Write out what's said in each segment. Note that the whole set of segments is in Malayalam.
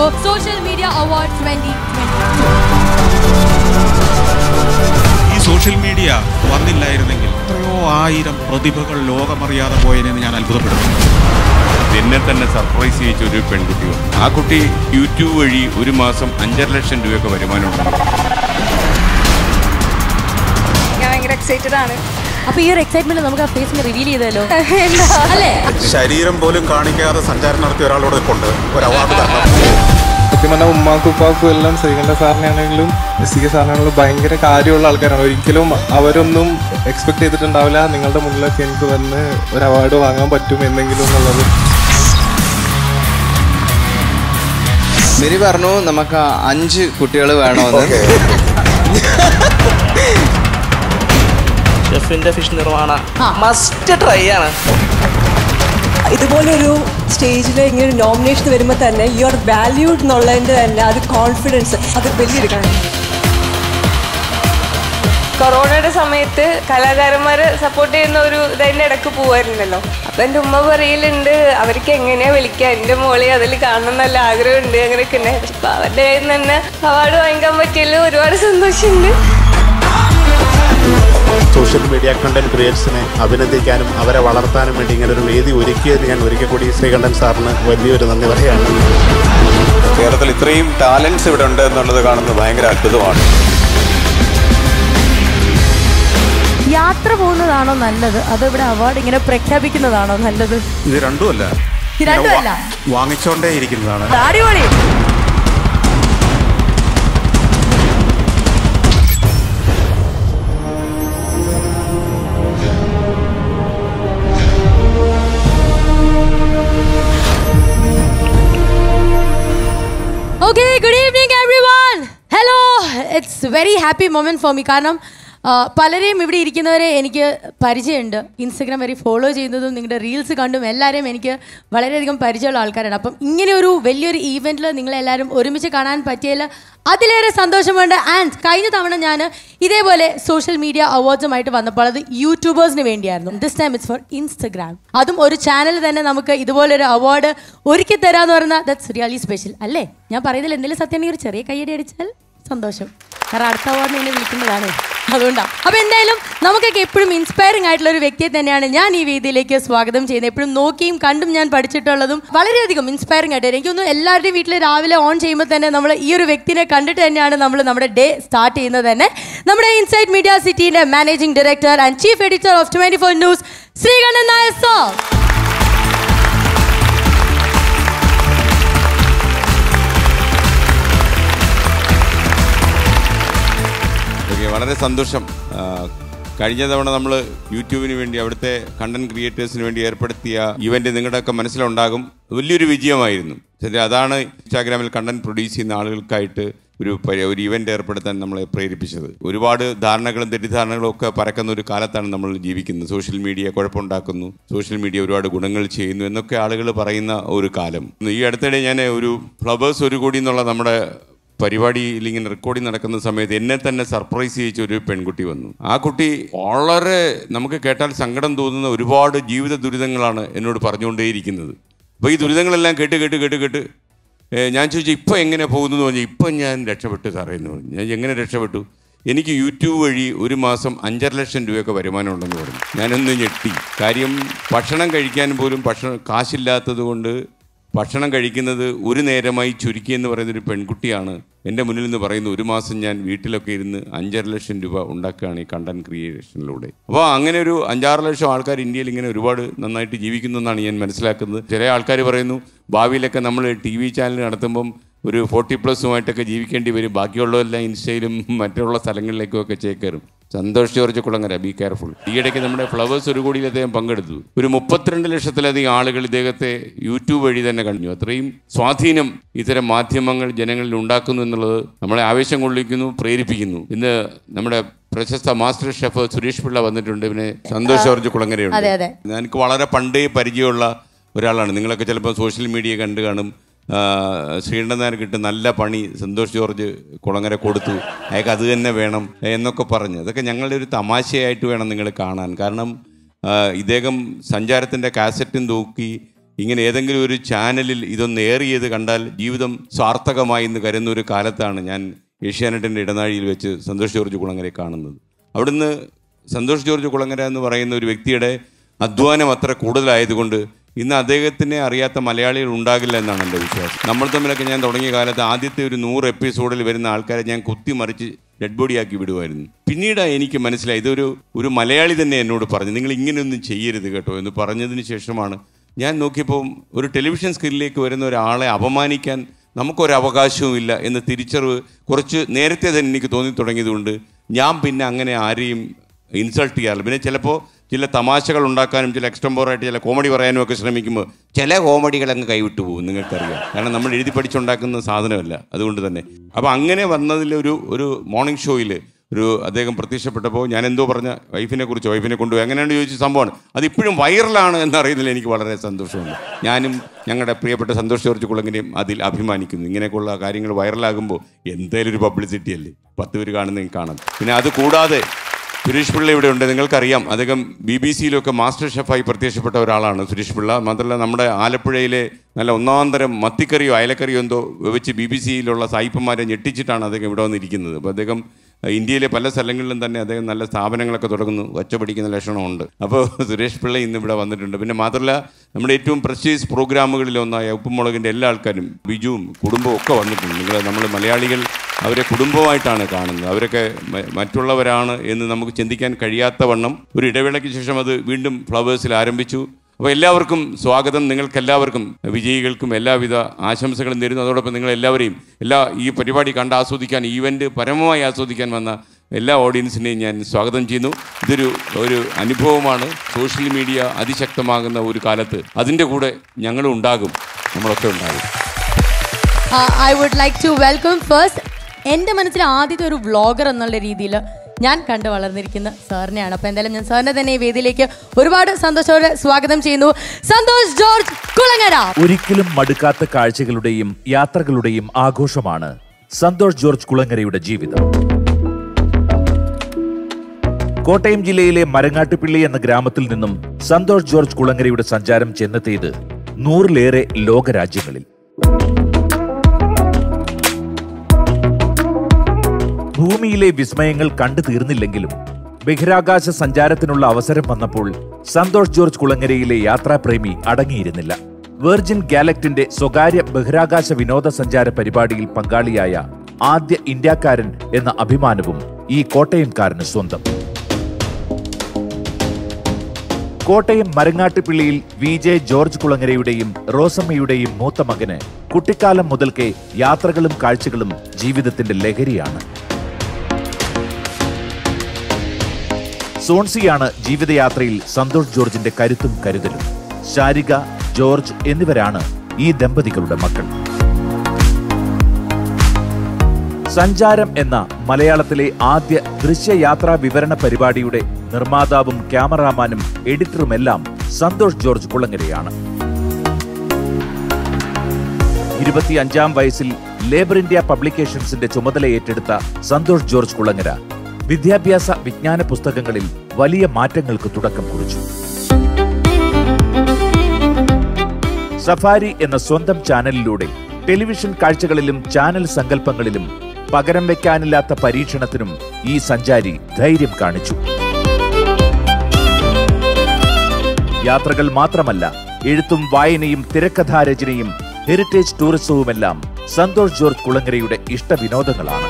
for Social Media Award 2022. ഈ സോഷ്യൽ മീഡിയ വന്നില്ലായിരുന്നെങ്കിൽ എത്രയോ ആയിരം പ്രതിഭകൾ ലോകമറിയാതെ പോയെന്ന് ഞാൻ അത്ഭുതപ്പെടുന്നു എന്നെ തന്നെ സർപ്രൈസ് ചെയ്യിച്ച ഒരു പെൺകുട്ടി. ആ കുട്ടി യൂട്യൂബ് വഴി ഒരു മാസം അഞ്ചര ലക്ഷം രൂപയൊക്കെ വരുമാനമുണ്ട് ഞാൻ ഭയങ്കര എക്സൈറ്റഡ് ആണ് അപ്പൊ ഈ ഒരു എക്സൈറ്റ്മെന്റ് നമുക്ക് ആ ഫേസിന് റിവീൽ ചെയ്തല്ലോ അല്ലേ? ശരീരം പോലും കാണിക്കാതെ സഞ്ചാരം നടത്തിയ ഒരാളോട് കൊണ്ട് ഒരു അവാർഡ് തരണം. സത്യം പറഞ്ഞാൽ ഉമ്മാക്കും ഉപ്പാക്കും എല്ലാം ശ്രീകണ്ഠ സാറിനാണെങ്കിലും സി കെ സാറിനാണെങ്കിലും ഭയങ്കര കാര്യമുള്ള ആൾക്കാരാണ്. ഒരിക്കലും അവരൊന്നും എക്സ്പെക്ട് ചെയ്തിട്ടുണ്ടാവില്ല. നിങ്ങളുടെ മുന്നിലൊക്കെ എനിക്ക് വന്ന് ഒരു അവാർഡ് വാങ്ങാൻ പറ്റും എന്തെങ്കിലും എന്നുള്ളത്. മിരി പറഞ്ഞു നമുക്ക് അഞ്ച് കുട്ടികൾ വേണമെന്ന്. ഷെഫിന്റെ ഫിഷ് നിർമ്മാണ മസ്റ്റ് ട്രൈ ആണ്. ഇതുപോലൊരു സ്റ്റേജിൽ ഇങ്ങനെ ഒരു നോമിനേഷൻ വരുമ്പോൾ തന്നെ യു ആർ വാല്യൂഡ് എന്നുള്ളതിന്റെ തന്നെ അത് കോൺഫിഡൻസ് അത് വലിയൊരു കാര്യം. കൊറോണയുടെ സമയത്ത് കലാകാരന്മാരെ സപ്പോർട്ട് ചെയ്യുന്ന ഒരു ഇതിന്റെ ഇടയ്ക്ക് പോവായിരുന്നല്ലോ. അപ്പം എന്റെ ഉമ്മ പറയലുണ്ട് അവർക്ക് എങ്ങനെയാ വിളിക്കുക എന്റെ മോളെ അതിൽ കാണണം നല്ല ആഗ്രഹമുണ്ട് അങ്ങനെയൊക്കെ ഉണ്ട് അപ്പം അവരുടെ കയ്യിൽ നിന്ന് തന്നെ അവാർഡ് വാങ്ങിക്കാൻ പറ്റിയല്ലോ ഒരുപാട് സന്തോഷമുണ്ട്. സോഷ്യൽ മീഡിയ കണ്ടന്റ് ക്രിയേറ്റേഴ്സിനെ അഭിനന്ദിക്കാനും അവരെ വളർത്താനും വേണ്ടി ഇങ്ങനെ ഒരു വേദി ഒരുക്കിയത് ഞാൻ ഒരിക്കൽ കൂടി ശ്രീകണ്ഠൻ സാറിന് വലിയൊരു നന്ദി പറയുകയാണ്. കേരളത്തിൽ ഇത്രയും ടാലൻസ് ഇവിടെ ഉണ്ട് എന്നുള്ളത് കാണുന്നത് ഭയങ്കര അത്ഭുതമാണ്. യാത്ര പോകുന്നതാണോ നല്ലത്? അതോ ഇവിടെ അവാർഡ് ഇങ്ങനെ പ്രഖ്യാപിക്കുന്നതാണോ നല്ലത്? ഇത് രണ്ടുമല്ല. ഇത് രണ്ടുമല്ല. വാങ്ങിച്ചോണ്ടേ ഇരിക്കുന്നതാണ് അടിപൊളി. It's very happy moment for me കാരണം പലരെയും ഇവിടെ ഇരിക്കുന്നവരെ എനിക്ക് പരിചയമുണ്ട്. ഇൻസ്റ്റഗ്രാം വരെ ഫോളോ ചെയ്യുന്നതും നിങ്ങളുടെ റീൽസ് കണ്ടും എല്ലാവരെയും എനിക്ക് വളരെയധികം പരിചയമുള്ള ആൾക്കാരാണ്. അപ്പം ഇങ്ങനെ ഒരു വലിയൊരു ഈവെന്റിൽ നിങ്ങളെല്ലാവരും ഒരുമിച്ച് കാണാൻ പറ്റിയതിൽ അതിലേറെ സന്തോഷമുണ്ട്. ആൻഡ് കഴിഞ്ഞ തവണ ഞാൻ ഇതേപോലെ സോഷ്യൽ മീഡിയ അവാർഡ്സുമായിട്ട് വന്നപ്പോൾ അത് യൂട്യൂബേഴ്സിന് വേണ്ടിയായിരുന്നു. This time it's for Instagram അതും ഒരു ചാനൽ തന്നെ നമുക്ക് ഇതുപോലൊരു അവാർഡ് ഒരുക്കി തരാമെന്ന് പറഞ്ഞാൽ ദറ്റ്സ് റിയലി സ്പെഷ്യൽ അല്ലേ? ഞാൻ പറയുന്നതിൽ എന്തെങ്കിലും സത്യമാണെങ്കിൽ ഒരു ചെറിയ കയ്യടി അടിച്ചാൽ സന്തോഷം. കാരണം അടുത്ത അവാർഡ് എന്നെ വിളിക്കുന്നതാണ് അതുകൊണ്ടാണ് അപ്പൊ എന്തായാലും നമുക്കൊക്കെ എപ്പോഴും ഇൻസ്പയറിംഗ് ആയിട്ടുള്ള ഒരു വ്യക്തിയെ തന്നെയാണ് ഞാൻ ഈ വേദിയിലേക്ക് സ്വാഗതം ചെയ്യുന്നത്. എപ്പോഴും നോക്കിയും കണ്ടും ഞാൻ പഠിച്ചിട്ടുള്ളതും വളരെയധികം ഇൻസ്പയറിംഗ് ആയിട്ട്. എനിക്കൊന്നും എല്ലാവരുടെയും വീട്ടിൽ രാവിലെ ഓൺ ചെയ്യുമ്പോൾ തന്നെ നമ്മൾ ഈ ഒരു വ്യക്തിനെ കണ്ടിട്ട് തന്നെയാണ് നമ്മൾ നമ്മുടെ ഡേ സ്റ്റാർട്ട് ചെയ്യുന്നത് തന്നെ. നമ്മുടെ insight Media സിറ്റിന്റെ managing director and chief editor of twenty four news Sreekantan Nair sir okay വളരെ സന്തോഷം. കഴിഞ്ഞ തവണ നമ്മൾ യൂട്യൂബിന് വേണ്ടി അവിടുത്തെ കണ്ടന്റ് ക്രിയേറ്റേഴ്സിന് വേണ്ടി ഏർപ്പെടുത്തിയ ഇവന്റ് നിങ്ങളുടെയൊക്കെ മനസ്സിലുണ്ടാകും. വലിയൊരു വിജയമായിരുന്നു. അതാണ് ഇൻസ്റ്റാഗ്രാമിൽ കണ്ടന്റ് പ്രൊഡ്യൂസ് ചെയ്യുന്ന ആളുകൾക്കായിട്ട് ഒരു ഒരു ഇവന്റ് ഏർപ്പെടുത്താൻ നമ്മളെ പ്രേരിപ്പിച്ചത്. ഒരുപാട് ധാരണകളും തെറ്റിദ്ധാരണകളും ഒക്കെ പരക്കുന്ന ഒരു കാലത്താണ് നമ്മൾ ജീവിക്കുന്നത്. സോഷ്യൽ മീഡിയ കുഴപ്പമുണ്ടാക്കുന്നു. സോഷ്യൽ മീഡിയ ഒരുപാട് ഗുണങ്ങൾ ചെയ്യുന്നു എന്നൊക്കെ ആളുകൾ പറയുന്ന ഒരു കാലം. ഈ അടുത്തിടെ ഞാൻ ഒരു ഫ്ലവേഴ്സ് ഒരു കോടി എന്നുള്ള നമ്മുടെ പരിപാടിയിൽ ഇങ്ങനെ റെക്കോർഡിംഗ് നടക്കുന്ന സമയത്ത് എന്നെ തന്നെ സർപ്രൈസ് ചെയ്യിച്ച ഒരു പെൺകുട്ടി വന്നു. ആ കുട്ടി വളരെ നമുക്ക് കേട്ടാൽ സങ്കടം തോന്നുന്ന ഒരുപാട് ജീവിത ദുരിതങ്ങളാണ് എന്നോട് പറഞ്ഞുകൊണ്ടേയിരിക്കുന്നത്. അപ്പോൾ ഈ ദുരിതങ്ങളെല്ലാം കേട്ട് കേട്ട് കേട്ട് കേട്ട് ഞാൻ ചോദിച്ചു ഇപ്പം എങ്ങനെ പോകുന്നു? എന്ന് പറഞ്ഞു ഇപ്പം ഞാൻ രക്ഷപ്പെട്ടു സാറേ എന്ന് പറഞ്ഞു. ഞാൻ എങ്ങനെ രക്ഷപ്പെട്ടു? എനിക്ക് യൂട്യൂബ് വഴി ഒരു മാസം അഞ്ചര ലക്ഷം രൂപയൊക്കെ വരുമാനമുണ്ടെന്ന് പറഞ്ഞു. ഞാനൊന്ന് ഞെട്ടി. കാര്യം ഭക്ഷണം കഴിക്കാൻ പോലും ഭക്ഷണം കാശില്ലാത്തത് കൊണ്ട് ഭക്ഷണം കഴിക്കുന്നത് ഒരു നേരമായി ചുരുക്കി എന്ന് പറയുന്ന ഒരു പെൺകുട്ടിയാണ്. എന്റെ മുന്നിൽ നിന്ന് പറയുന്ന ഒരു മാസം ഞാൻ വീട്ടിലൊക്കെ ഇരുന്ന് അഞ്ചര ലക്ഷം രൂപ ഉണ്ടാക്കുകയാണ് ഈ കണ്ടന്റ് ക്രിയേഷനിലൂടെ അപ്പോൾ അങ്ങനെ ഒരു അഞ്ചാറ് ലക്ഷം ആൾക്കാർ ഇന്ത്യയിൽ ഇങ്ങനെ ഒരുപാട് നന്നായിട്ട് ജീവിക്കുന്നു എന്നാണ് ഞാൻ മനസ്സിലാക്കുന്നത്. ചില ആൾക്കാർ പറയുന്നു ഭാവിയിലൊക്കെ നമ്മൾ ടി വി ചാനൽ നടത്തുമ്പം ഒരു ഫോർട്ടി പ്ലസുമായിട്ടൊക്കെ ജീവിക്കേണ്ടി വരും. ബാക്കിയുള്ളതെല്ലാം ഇൻസ്റ്റയിലും മറ്റുള്ള സ്ഥലങ്ങളിലേക്കും ഒക്കെ ചേക്കേറും. Santhosh George Kulangara be careful ഈയിടയ്ക്ക് നമ്മുടെ ഫ്ലവേഴ്സ് ഒരു കോടിയിൽ അദ്ദേഹം പങ്കെടുത്തു. ഒരു മുപ്പത്തിരണ്ട് ലക്ഷത്തിലധികം ആളുകൾ ഇദ്ദേഹത്തെ യൂട്യൂബ് വഴി തന്നെ കണ്ടു. അത്രയും സ്വാധീനം ഇത്തരം മാധ്യമങ്ങൾ ജനങ്ങളിൽ ഉണ്ടാക്കുന്നു എന്നുള്ളത് നമ്മളെ ആവേശം കൊള്ളിക്കുന്നു പ്രേരിപ്പിക്കുന്നു. ഇന്ന് നമ്മുടെ പ്രശസ്ത മാസ്റ്റർ ഷെഫ് സുരേഷ് പിള്ള വന്നിട്ടുണ്ട്. പിന്നെ സന്തോഷ് ജോർജ് കുളങ്ങരയുണ്ട്. ഞാൻ എനിക്ക് വളരെ പണ്ടേ പരിചയമുള്ള ഒരാളാണ്. നിങ്ങളൊക്കെ ചിലപ്പോൾ സോഷ്യൽ മീഡിയ കണ്ടു കാണും. ആ, ശ്രീകണ്ഠനായർക്കിട്ട് നല്ല പണി സന്തോഷ് ജോർജ് കുളങ്ങര കൊടുത്തു. അയാൾക്ക് അത് തന്നെ വേണം എന്നൊക്കെ പറഞ്ഞ്. അതൊക്കെ ഞങ്ങളുടെ ഒരു തമാശയായിട്ട് വേണം നിങ്ങൾ കാണാൻ. കാരണം ഇദ്ദേഹം സഞ്ചാരത്തിന്റെ കാസറ്റും തൂക്കി ഇങ്ങനെ ഏതെങ്കിലും ഒരു ചാനലിൽ ഇതൊന്ന് ഏറിയത് കണ്ടാൽ ജീവിതം സാർത്ഥകമായി എന്ന് കരുതുന്ന ഒരു കാലത്താണ് ഞാൻ ഏഷ്യാനെറ്റിന്റെ ഇടനാഴിയിൽ വെച്ച് സന്തോഷ് ജോർജ് കുളങ്ങരെ കാണുന്നത്. അവിടുന്ന് സന്തോഷ് ജോർജ് കുളങ്ങര എന്ന് പറയുന്ന ഒരു വ്യക്തിയുടെ അധ്വാനം അത്ര കൂടുതലായതുകൊണ്ട് ഇന്ന് അദ്ദേഹത്തിനെ അറിയാത്ത മലയാളികൾ ഉണ്ടാകില്ല എന്നാണ് എന്റെ വിശ്വാസം. നമ്മൾ തമ്മിലൊക്കെ ഞാൻ തുടങ്ങിയ കാലത്ത് ആദ്യത്തെ ഒരു നൂറ് എപ്പിസോഡിൽ വരുന്ന ആൾക്കാരെ ഞാൻ കുത്തിമറിച്ച് ഡെഡ് ബോഡിയാക്കി വിടുമായിരുന്നു പിന്നീട് എനിക്ക് മനസ്സിലായി ഇതൊരു ഒരു മലയാളി തന്നെ എന്നോട് പറഞ്ഞു നിങ്ങൾ ഇങ്ങനെയൊന്നും ചെയ്യരുത് കേട്ടോ എന്ന് പറഞ്ഞതിന് ശേഷമാണ് ഞാൻ നോക്കിയപ്പോൾ ഒരു ടെലിവിഷൻ സ്ക്രീനിലേക്ക് വരുന്ന ഒരാളെ അപമാനിക്കാൻ നമുക്കൊരു അവകാശവും ഇല്ല എന്ന് തിരിച്ചറിവ് കുറച്ച് നേരത്തെ തന്നെ എനിക്ക് തോന്നി തുടങ്ങിയതുകൊണ്ട് ഞാൻ പിന്നെ അങ്ങനെ ആരെയും ഇൻസൾട്ട് ചെയ്യാറില്ല. പിന്നെ ചിലപ്പോൾ ചില തമാശകൾ ഉണ്ടാക്കാനും ചില എക്സ്റ്റംബോറായിട്ട് ചില കോമഡി പറയാനും ഒക്കെ ശ്രമിക്കുമ്പോൾ ചില കോമഡികൾ അങ്ങ് കൈവിട്ടു പോകും നിങ്ങൾക്കറിയാം. കാരണം നമ്മൾ എഴുതി പഠിച്ചുണ്ടാക്കുന്ന സാധനമല്ല അതുകൊണ്ട് തന്നെ. അപ്പോൾ അങ്ങനെ വന്നതിൽ ഒരു ഒരു മോർണിംഗ് ഷോയിൽ ഒരു അദ്ദേഹം പ്രത്യക്ഷപ്പെട്ടപ്പോൾ ഞാൻ എന്തോ പറഞ്ഞ വൈഫിനെ കുറിച്ച് വൈഫിനെ കൊണ്ടുപോയി അങ്ങനെയാണ് ചോദിച്ച സംഭവമാണ്. അത് ഇപ്പോഴും വൈറലാണ് എന്നറിയുന്നതിൽ എനിക്ക് വളരെ സന്തോഷമുണ്ട്. ഞാനും ഞങ്ങളുടെ പ്രിയപ്പെട്ട സന്തോഷ് ജോർജ് കുളങ്ങനെയും അതിൽ അഭിമാനിക്കുന്നു. ഇങ്ങനെയൊക്കെയുള്ള കാര്യങ്ങൾ വൈറലാകുമ്പോൾ എന്തേലും ഒരു പബ്ലിസിറ്റി അല്ലേ? പത്ത് പേര് കാണുന്നെങ്കിൽ കാണാം. പിന്നെ അത് കൂടാതെ സുരേഷ് പിള്ള ഇവിടെ ഉണ്ട്. നിങ്ങൾക്കറിയാം അദ്ദേഹം ബി ബി സിയിലൊക്കെ മാസ്റ്റർ ഷെഫായി പ്രത്യക്ഷപ്പെട്ട ഒരാളാണ് സുരേഷ് പിള്ള. മാത്രമല്ല നമ്മുടെ ആലപ്പുഴയിലെ നല്ല ഒന്നാം തരം മത്തിക്കറിയോ അയലക്കറിയോ എന്തോ വെച്ച് ബി ബി സിയിലുള്ള സായിപ്പന്മാരെ ഞെട്ടിച്ചിട്ടാണ് അദ്ദേഹം ഇവിടെ വന്നിരിക്കുന്നത്. അപ്പോൾ അദ്ദേഹം ഇന്ത്യയിലെ പല സ്ഥലങ്ങളിലും തന്നെ അദ്ദേഹം നല്ല സ്ഥാപനങ്ങളൊക്കെ തുടങ്ങുന്നു. ഒച്ച പിടിക്കുന്ന ലക്ഷണമുണ്ട്. അപ്പോൾ സുരേഷ് പിള്ള ഇന്ന് ഇവിടെ വന്നിട്ടുണ്ട്. പിന്നെ മാത്രമല്ല നമ്മുടെ ഏറ്റവും പ്രസ്റ്റീജ് പ്രോഗ്രാമുകളിലൊന്നായ ഉപ്പുമുളകിന്റെ എല്ലാ ആൾക്കാരും ബിജുവും കുടുംബവും ഒക്കെ വന്നിട്ടുണ്ട്. നിങ്ങൾ നമ്മൾ മലയാളികൾ അവരെ കുടുംബമായിട്ടാണ് കാണുന്നത്. അവരൊക്കെ മറ്റുള്ളവരാണ് എന്ന് നമുക്ക് ചിന്തിക്കാൻ കഴിയാത്ത വണ്ണം ഒരു ഇടവേളയ്ക്ക് ശേഷം അത് വീണ്ടും ഫ്ലവേഴ്സിൽ ആരംഭിച്ചു. അപ്പോൾ എല്ലാവർക്കും സ്വാഗതം. നിങ്ങൾക്കെല്ലാവർക്കും വിജയികൾക്കും എല്ലാവിധ ആശംസകളും തരുന്നു അതോടൊപ്പം നിങ്ങൾ എല്ലാവരെയും എല്ലാ ഈ പരിപാടി കണ്ട് ആസ്വദിക്കാൻ ഈവന്റ് പരമമായി ആസ്വദിക്കാൻ വന്ന എല്ലാ ഓഡിയൻസിനെയും ഞാൻ സ്വാഗതം ചെയ്യുന്നു. ഇതൊരു ഒരു അനുഭവമാണ്. സോഷ്യൽ മീഡിയ അതിശക്തമാകുന്ന ഒരു കാലത്ത് അതിന്റെ കൂടെ ഞങ്ങളും ഉണ്ടാകും. നമ്മളൊക്കെ ഉണ്ടാകും. I would like to welcome first എന്റെ മനസ്സിൽ ആദ്യത്തെ ഒരു വ്ളോഗർ എന്നുള്ള രീതിയിൽ ഞാൻ കണ്ടു വളർന്നിരിക്കുന്ന സാറിനെയാണ്. അപ്പോൾ എന്തായാലും ഞാൻ സാറിനെ തന്നെ ഈ വേദിയിലേക്ക് ഒരുപാട് സന്തോഷത്തോടെ സ്വാഗതം ചെയ്യുന്നു. സന്തോഷ് ജോർജ് കുളങ്ങര. ഒരിക്കലും മടുക്കാത്ത കാഴ്ചകളുടെയും യാത്രകളുടെയും ആഘോഷമാണ് സന്തോഷ് ജോർജ് കുളങ്ങരയുടെ ജീവിതം. കോട്ടയം ജില്ലയിലെ മരങ്ങാട്ടുപിള്ളി എന്ന ഗ്രാമത്തിൽ നിന്നും സന്തോഷ് ജോർജ് കുളങ്ങരയുടെ സഞ്ചാരം ചെന്നെത്തിയത് നൂറിലേറെ ലോകരാജ്യങ്ങളിൽ. ഭൂമിയിലെ വിസ്മയങ്ങൾ കണ്ടു തീർന്നില്ലെങ്കിലും ബഹിരാകാശ സഞ്ചാരത്തിനുള്ള അവസരം വന്നപ്പോൾ സന്തോഷ് ജോർജ് കുളങ്ങരയിലെ യാത്രാപ്രേമി അടങ്ങിയിരുന്നില്ല. വെർജിൻ ഗാലക്ടിന്റെ സ്വകാര്യ ബഹിരാകാശ വിനോദസഞ്ചാര പരിപാടിയിൽ പങ്കാളിയായ ആദ്യ ഇന്ത്യക്കാരൻ എന്ന അഭിമാനവും ഈ കോട്ടയംകാരന് സ്വന്തം. കോട്ടയം മരങ്ങാട്ടുപിള്ളിയിൽ വി ജെ ജോർജ് കുളങ്ങരയുടെയും റോസമ്മയുടെയും മൂത്ത മകന് കുട്ടിക്കാലം മുതൽക്കേ യാത്രകളും കാഴ്ചകളും ജീവിതത്തിന്റെ ലഹരിയാണ്. സോൺസിയാണ് ജീവിതയാത്രയിൽ സന്തോഷ് ജോർജിന്റെ കരുത്തും കരുതലും. ശാരിക ജോർജ് എന്നിവരാണ് ഈ ദമ്പതികളുടെ മക്കൾ. സഞ്ചാരം എന്ന മലയാളത്തിലെ ആദ്യ ദൃശ്യയാത്രാ വിവരണ പരിപാടിയുടെ നിർമ്മാതാവും ക്യാമറാമാനും എഡിറ്ററുമെല്ലാം സന്തോഷ് ജോർജ് കുളങ്ങരയാണ്. ഇരുപത്തിയഞ്ചാം വയസ്സിൽ ലേബർ ഇന്ത്യ പബ്ലിക്കേഷൻസിന്റെ ചുമതല ഏറ്റെടുത്ത സന്തോഷ് ജോർജ് കുളങ്ങര വിദ്യാഭ്യാസ വിജ്ഞാന പുസ്തകങ്ങളിൽ വലിയ മാറ്റങ്ങൾക്ക് തുടക്കം കുറിച്ചു. സഫാരി എന്ന സ്വന്തം ചാനലിലൂടെ ടെലിവിഷൻ കാഴ്ചകളിലും ചാനൽ സങ്കല്പങ്ങളിലും പകരം വെക്കാനില്ലാത്ത പരീക്ഷണത്തിനും ഈ സഞ്ചാരി ധൈര്യം കാണിച്ചു. യാത്രകൾ മാത്രമല്ല എഴുത്തും വായനയും തിരക്കഥാരചനയും ഹെറിറ്റേജ് ടൂറിസവുമെല്ലാം സന്തോഷ് ജോർജ് കുളങ്ങരയുടെ ഇഷ്ടവിനോദങ്ങളാണ്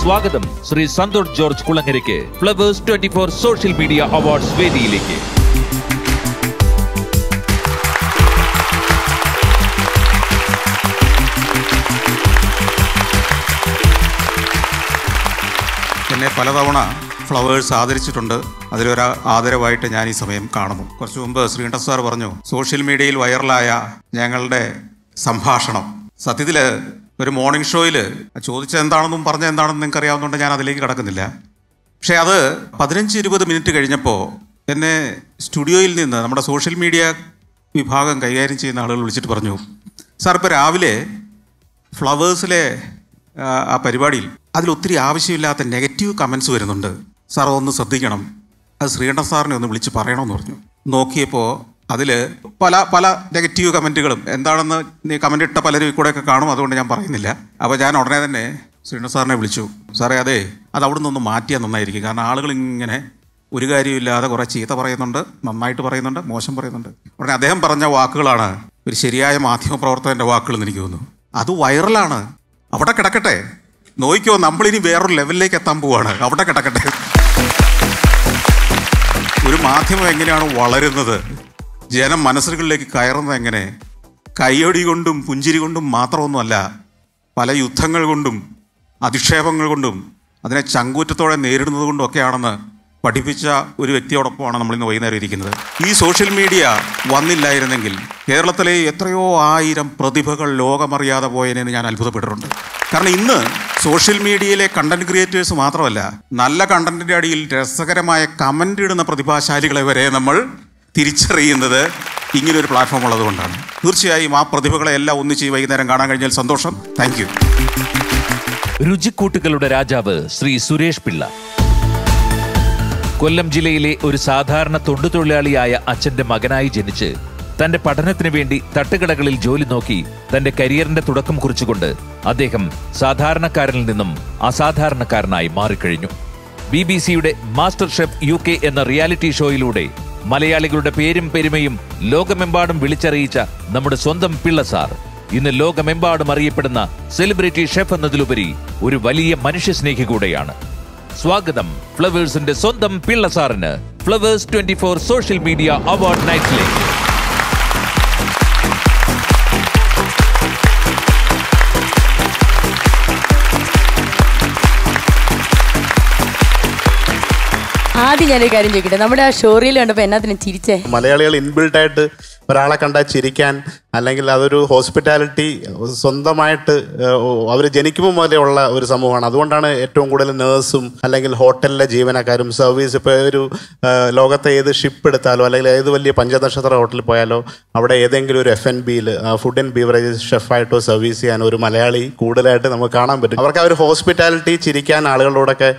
സ്വാഗതം Shri Santhosh George കുളങ്ങരയ്ക്ക് Flowers twenty four social media awards വേദിയിലേക്ക്. എന്നെ പലതവണ ഫ്ലവേഴ്സ് ആദരിച്ചിട്ടുണ്ട്. അതിലൊരു ആദരവായിട്ട് ഞാൻ ഈ സമയം കാണുന്നു. കുറച്ച് മുമ്പ് ശ്രീകണ്ഠ സാർ പറഞ്ഞു സോഷ്യൽ മീഡിയയിൽ വൈറലായ ഞങ്ങളുടെ സംഭാഷണം. സത്യത്തിൽ ഒരു മോർണിംഗ് ഷോയിൽ ചോദിച്ചത് എന്താണെന്നും പറഞ്ഞ എന്താണെന്നും നിങ്ങൾക്ക് അറിയാവുന്നതുകൊണ്ട് ഞാൻ അതിലേക്ക് കടക്കുന്നില്ല. പക്ഷേ അത് പതിനഞ്ച് ഇരുപത് മിനിറ്റ് കഴിഞ്ഞപ്പോൾ എന്നെ സ്റ്റുഡിയോയിൽ നിന്ന് നമ്മുടെ സോഷ്യൽ മീഡിയ വിഭാഗം കൈകാര്യം ചെയ്യുന്ന ആളുകൾ വിളിച്ചിട്ട് പറഞ്ഞു സാർ ഇപ്പോൾ രാവിലെ ഫ്ലവേഴ്സിലെ ആ, പരിപാടിയിൽ അതിൽ ഒത്തിരി ആവശ്യമില്ലാത്ത നെഗറ്റീവ് കമൻസ് വരുന്നുണ്ട്. സാർ ഒന്ന് ശ്രദ്ധിക്കണം. അത് ശ്രീകണ്ഠ സാറിനെ ഒന്ന് വിളിച്ച് പറയണമെന്ന് പറഞ്ഞു. നോക്കിയപ്പോൾ അതിൽ പല പല നെഗറ്റീവ് കമന്റുകളും എന്താണെന്ന് നീ കമന്റ് ഇട്ട പലരും കൂടെയൊക്കെ കാണും അതുകൊണ്ട് ഞാൻ പറയുന്നില്ല. അപ്പോൾ ഞാൻ ഉടനെ തന്നെ ശ്രീനു സാറിനെ വിളിച്ചു. സാറേ അതെ അത് അവിടെ നിന്നൊന്ന് മാറ്റിയാൽ നന്നായിരിക്കും. കാരണം ആളുകൾ ഇങ്ങനെ ഒരു കാര്യമില്ലാതെ കുറേ ചീത്ത പറയുന്നുണ്ട് നന്നായിട്ട് പറയുന്നുണ്ട് മോശം പറയുന്നുണ്ട്. ഉടനെ അദ്ദേഹം പറഞ്ഞ വാക്കുകളാണ് ഒരു ശരിയായ മാധ്യമ പ്രവർത്തകന്റെ വാക്കുകൾ എന്ന് എനിക്ക് തോന്നുന്നു. അത് വൈറലാണ്. അവിടെ കിടക്കട്ടെ. നോക്കിയോ നമ്മളിനി വേറൊരു ലെവലിലേക്ക് എത്താൻ പോവാണ്. അവിടെ കിടക്കട്ടെ. ഒരു മാധ്യമം എങ്ങനെയാണ് വളരുന്നത്? ജനം മനസ്സുകളിലേക്ക് കയറുന്നത് എങ്ങനെ? കയ്യടി കൊണ്ടും പുഞ്ചിരി കൊണ്ടും മാത്രമൊന്നുമല്ല പല യുദ്ധങ്ങൾ കൊണ്ടും അധിക്ഷേപങ്ങൾ കൊണ്ടും അതിനെ ചങ്കൂറ്റത്തോടെ നേരിടുന്നത് കൊണ്ടും ഒക്കെയാണെന്ന് പഠിപ്പിച്ച ഒരു വ്യക്തിയോടൊപ്പമാണ് നമ്മൾ ഇന്ന് വൈകുന്നേരം ഇരിക്കുന്നത്. ഈ സോഷ്യൽ മീഡിയ വന്നില്ലായിരുന്നെങ്കിൽ കേരളത്തിലെ എത്രയോ ആയിരം പ്രതിഭകൾ ലോകമറിയാതെ പോയതിനെ ഞാൻ അത്ഭുതപ്പെട്ടിട്ടുണ്ട്. കാരണം ഇന്ന് സോഷ്യൽ മീഡിയയിലെ കണ്ടന്റ് ക്രിയേറ്റേഴ്സ് മാത്രമല്ല നല്ല കണ്ടന്റിന്റെ അടിയിൽ രസകരമായ കമന്റ് ഇടുന്ന പ്രതിഭാശാലികളെ വരെ നമ്മൾ തിരിച്ചറിയുന്നത് ഇങ്ങനൊരു പ്ലാറ്റ്ഫോം ഉള്ളതുകൊണ്ടാണ് തീർച്ചയായും ആ പ്രതിഭകളെ എല്ലാം ഒന്നിച്ച് വൈകുന്നേരം കാണാൻ കഴിഞ്ഞാൽ സന്തോഷം. താങ്ക് യു രുചിക്കൂട്ടുകളുടെ രാജാവ് ശ്രീ സുരേഷ് പിള്ള. കൊല്ലം ജില്ലയിലെ ഒരു സാധാരണ തൊണ്ടുതൊഴിലാളിയായ അച്ഛന്റെ മകനായി ജനിച്ച് തന്റെ പഠനത്തിന് വേണ്ടി തട്ടുകടകളിൽ ജോലി നോക്കി തന്റെ കരിയറിന്റെ തുടക്കം കുറിച്ചുകൊണ്ട് അദ്ദേഹം സാധാരണക്കാരനിൽ നിന്നും അസാധാരണക്കാരനായി മാറിക്കഴിഞ്ഞു. ബി ബി സിയുടെ മാസ്റ്റർ ഷെഫ് യു കെ എന്ന റിയാലിറ്റി ഷോയിലൂടെ മലയാളികളുടെ പേരും പെരുമയും ലോകമെമ്പാടും വിളിച്ചറിയിച്ച നമ്മുടെ സ്വന്തം പിള്ള സാർ. ഇന്ന് ലോകമെമ്പാടും അറിയപ്പെടുന്ന സെലിബ്രിറ്റി ഷെഫ് എന്നതിലുപരി ഒരു വലിയ മനുഷ്യസ്നേഹി കൂടെയാണ്. സ്വാഗതം ഫ്ലവേഴ്സിന്റെ സ്വന്തം പിള്ള സാറിന് Flowers twenty four social media award നൈറ്റിലേക്ക്. ആദ്യം ഞാനൊരു കാര്യം ചോദിക്കട്ടെ? നമ്മുടെ ആ ഷോറിയിൽ കണ്ടപ്പോ എന്നാ ചിരിച്ചേ? മലയാളികൾ ഇൻബിൽഡ് ആയിട്ട് ഒരാളെ കണ്ടാൽ ചിരിക്കാൻ അല്ലെങ്കിൽ അതൊരു ഹോസ്പിറ്റാലിറ്റി സ്വന്തമായിട്ട് അവർ ജനിക്കുമ്പോൾ മുതലുള്ള ഒരു സമൂഹമാണ്. അതുകൊണ്ടാണ് ഏറ്റവും കൂടുതൽ നേഴ്സും അല്ലെങ്കിൽ ഹോട്ടലിലെ ജീവനക്കാരും സർവീസ് ഇപ്പോൾ ഒരു ലോകത്തെ ഏത് ഷിപ്പ് എടുത്താലോ അല്ലെങ്കിൽ ഏത് വലിയ പഞ്ചനക്ഷത്ര ഹോട്ടലിൽ പോയാലോ അവിടെ ഏതെങ്കിലും ഒരു എഫ് എൻ ബിയിൽ ഫുഡ് ആൻഡ് ബീവറേജസ് ഷെഫായിട്ടോ സർവീസ് ചെയ്യാൻ ഒരു മലയാളി കൂടുതലായിട്ട് നമുക്ക് കാണാൻ പറ്റും. അവർക്ക് ആ ഒരു ഹോസ്പിറ്റാലിറ്റി ചിരിക്കാൻ ആളുകളോടൊക്കെ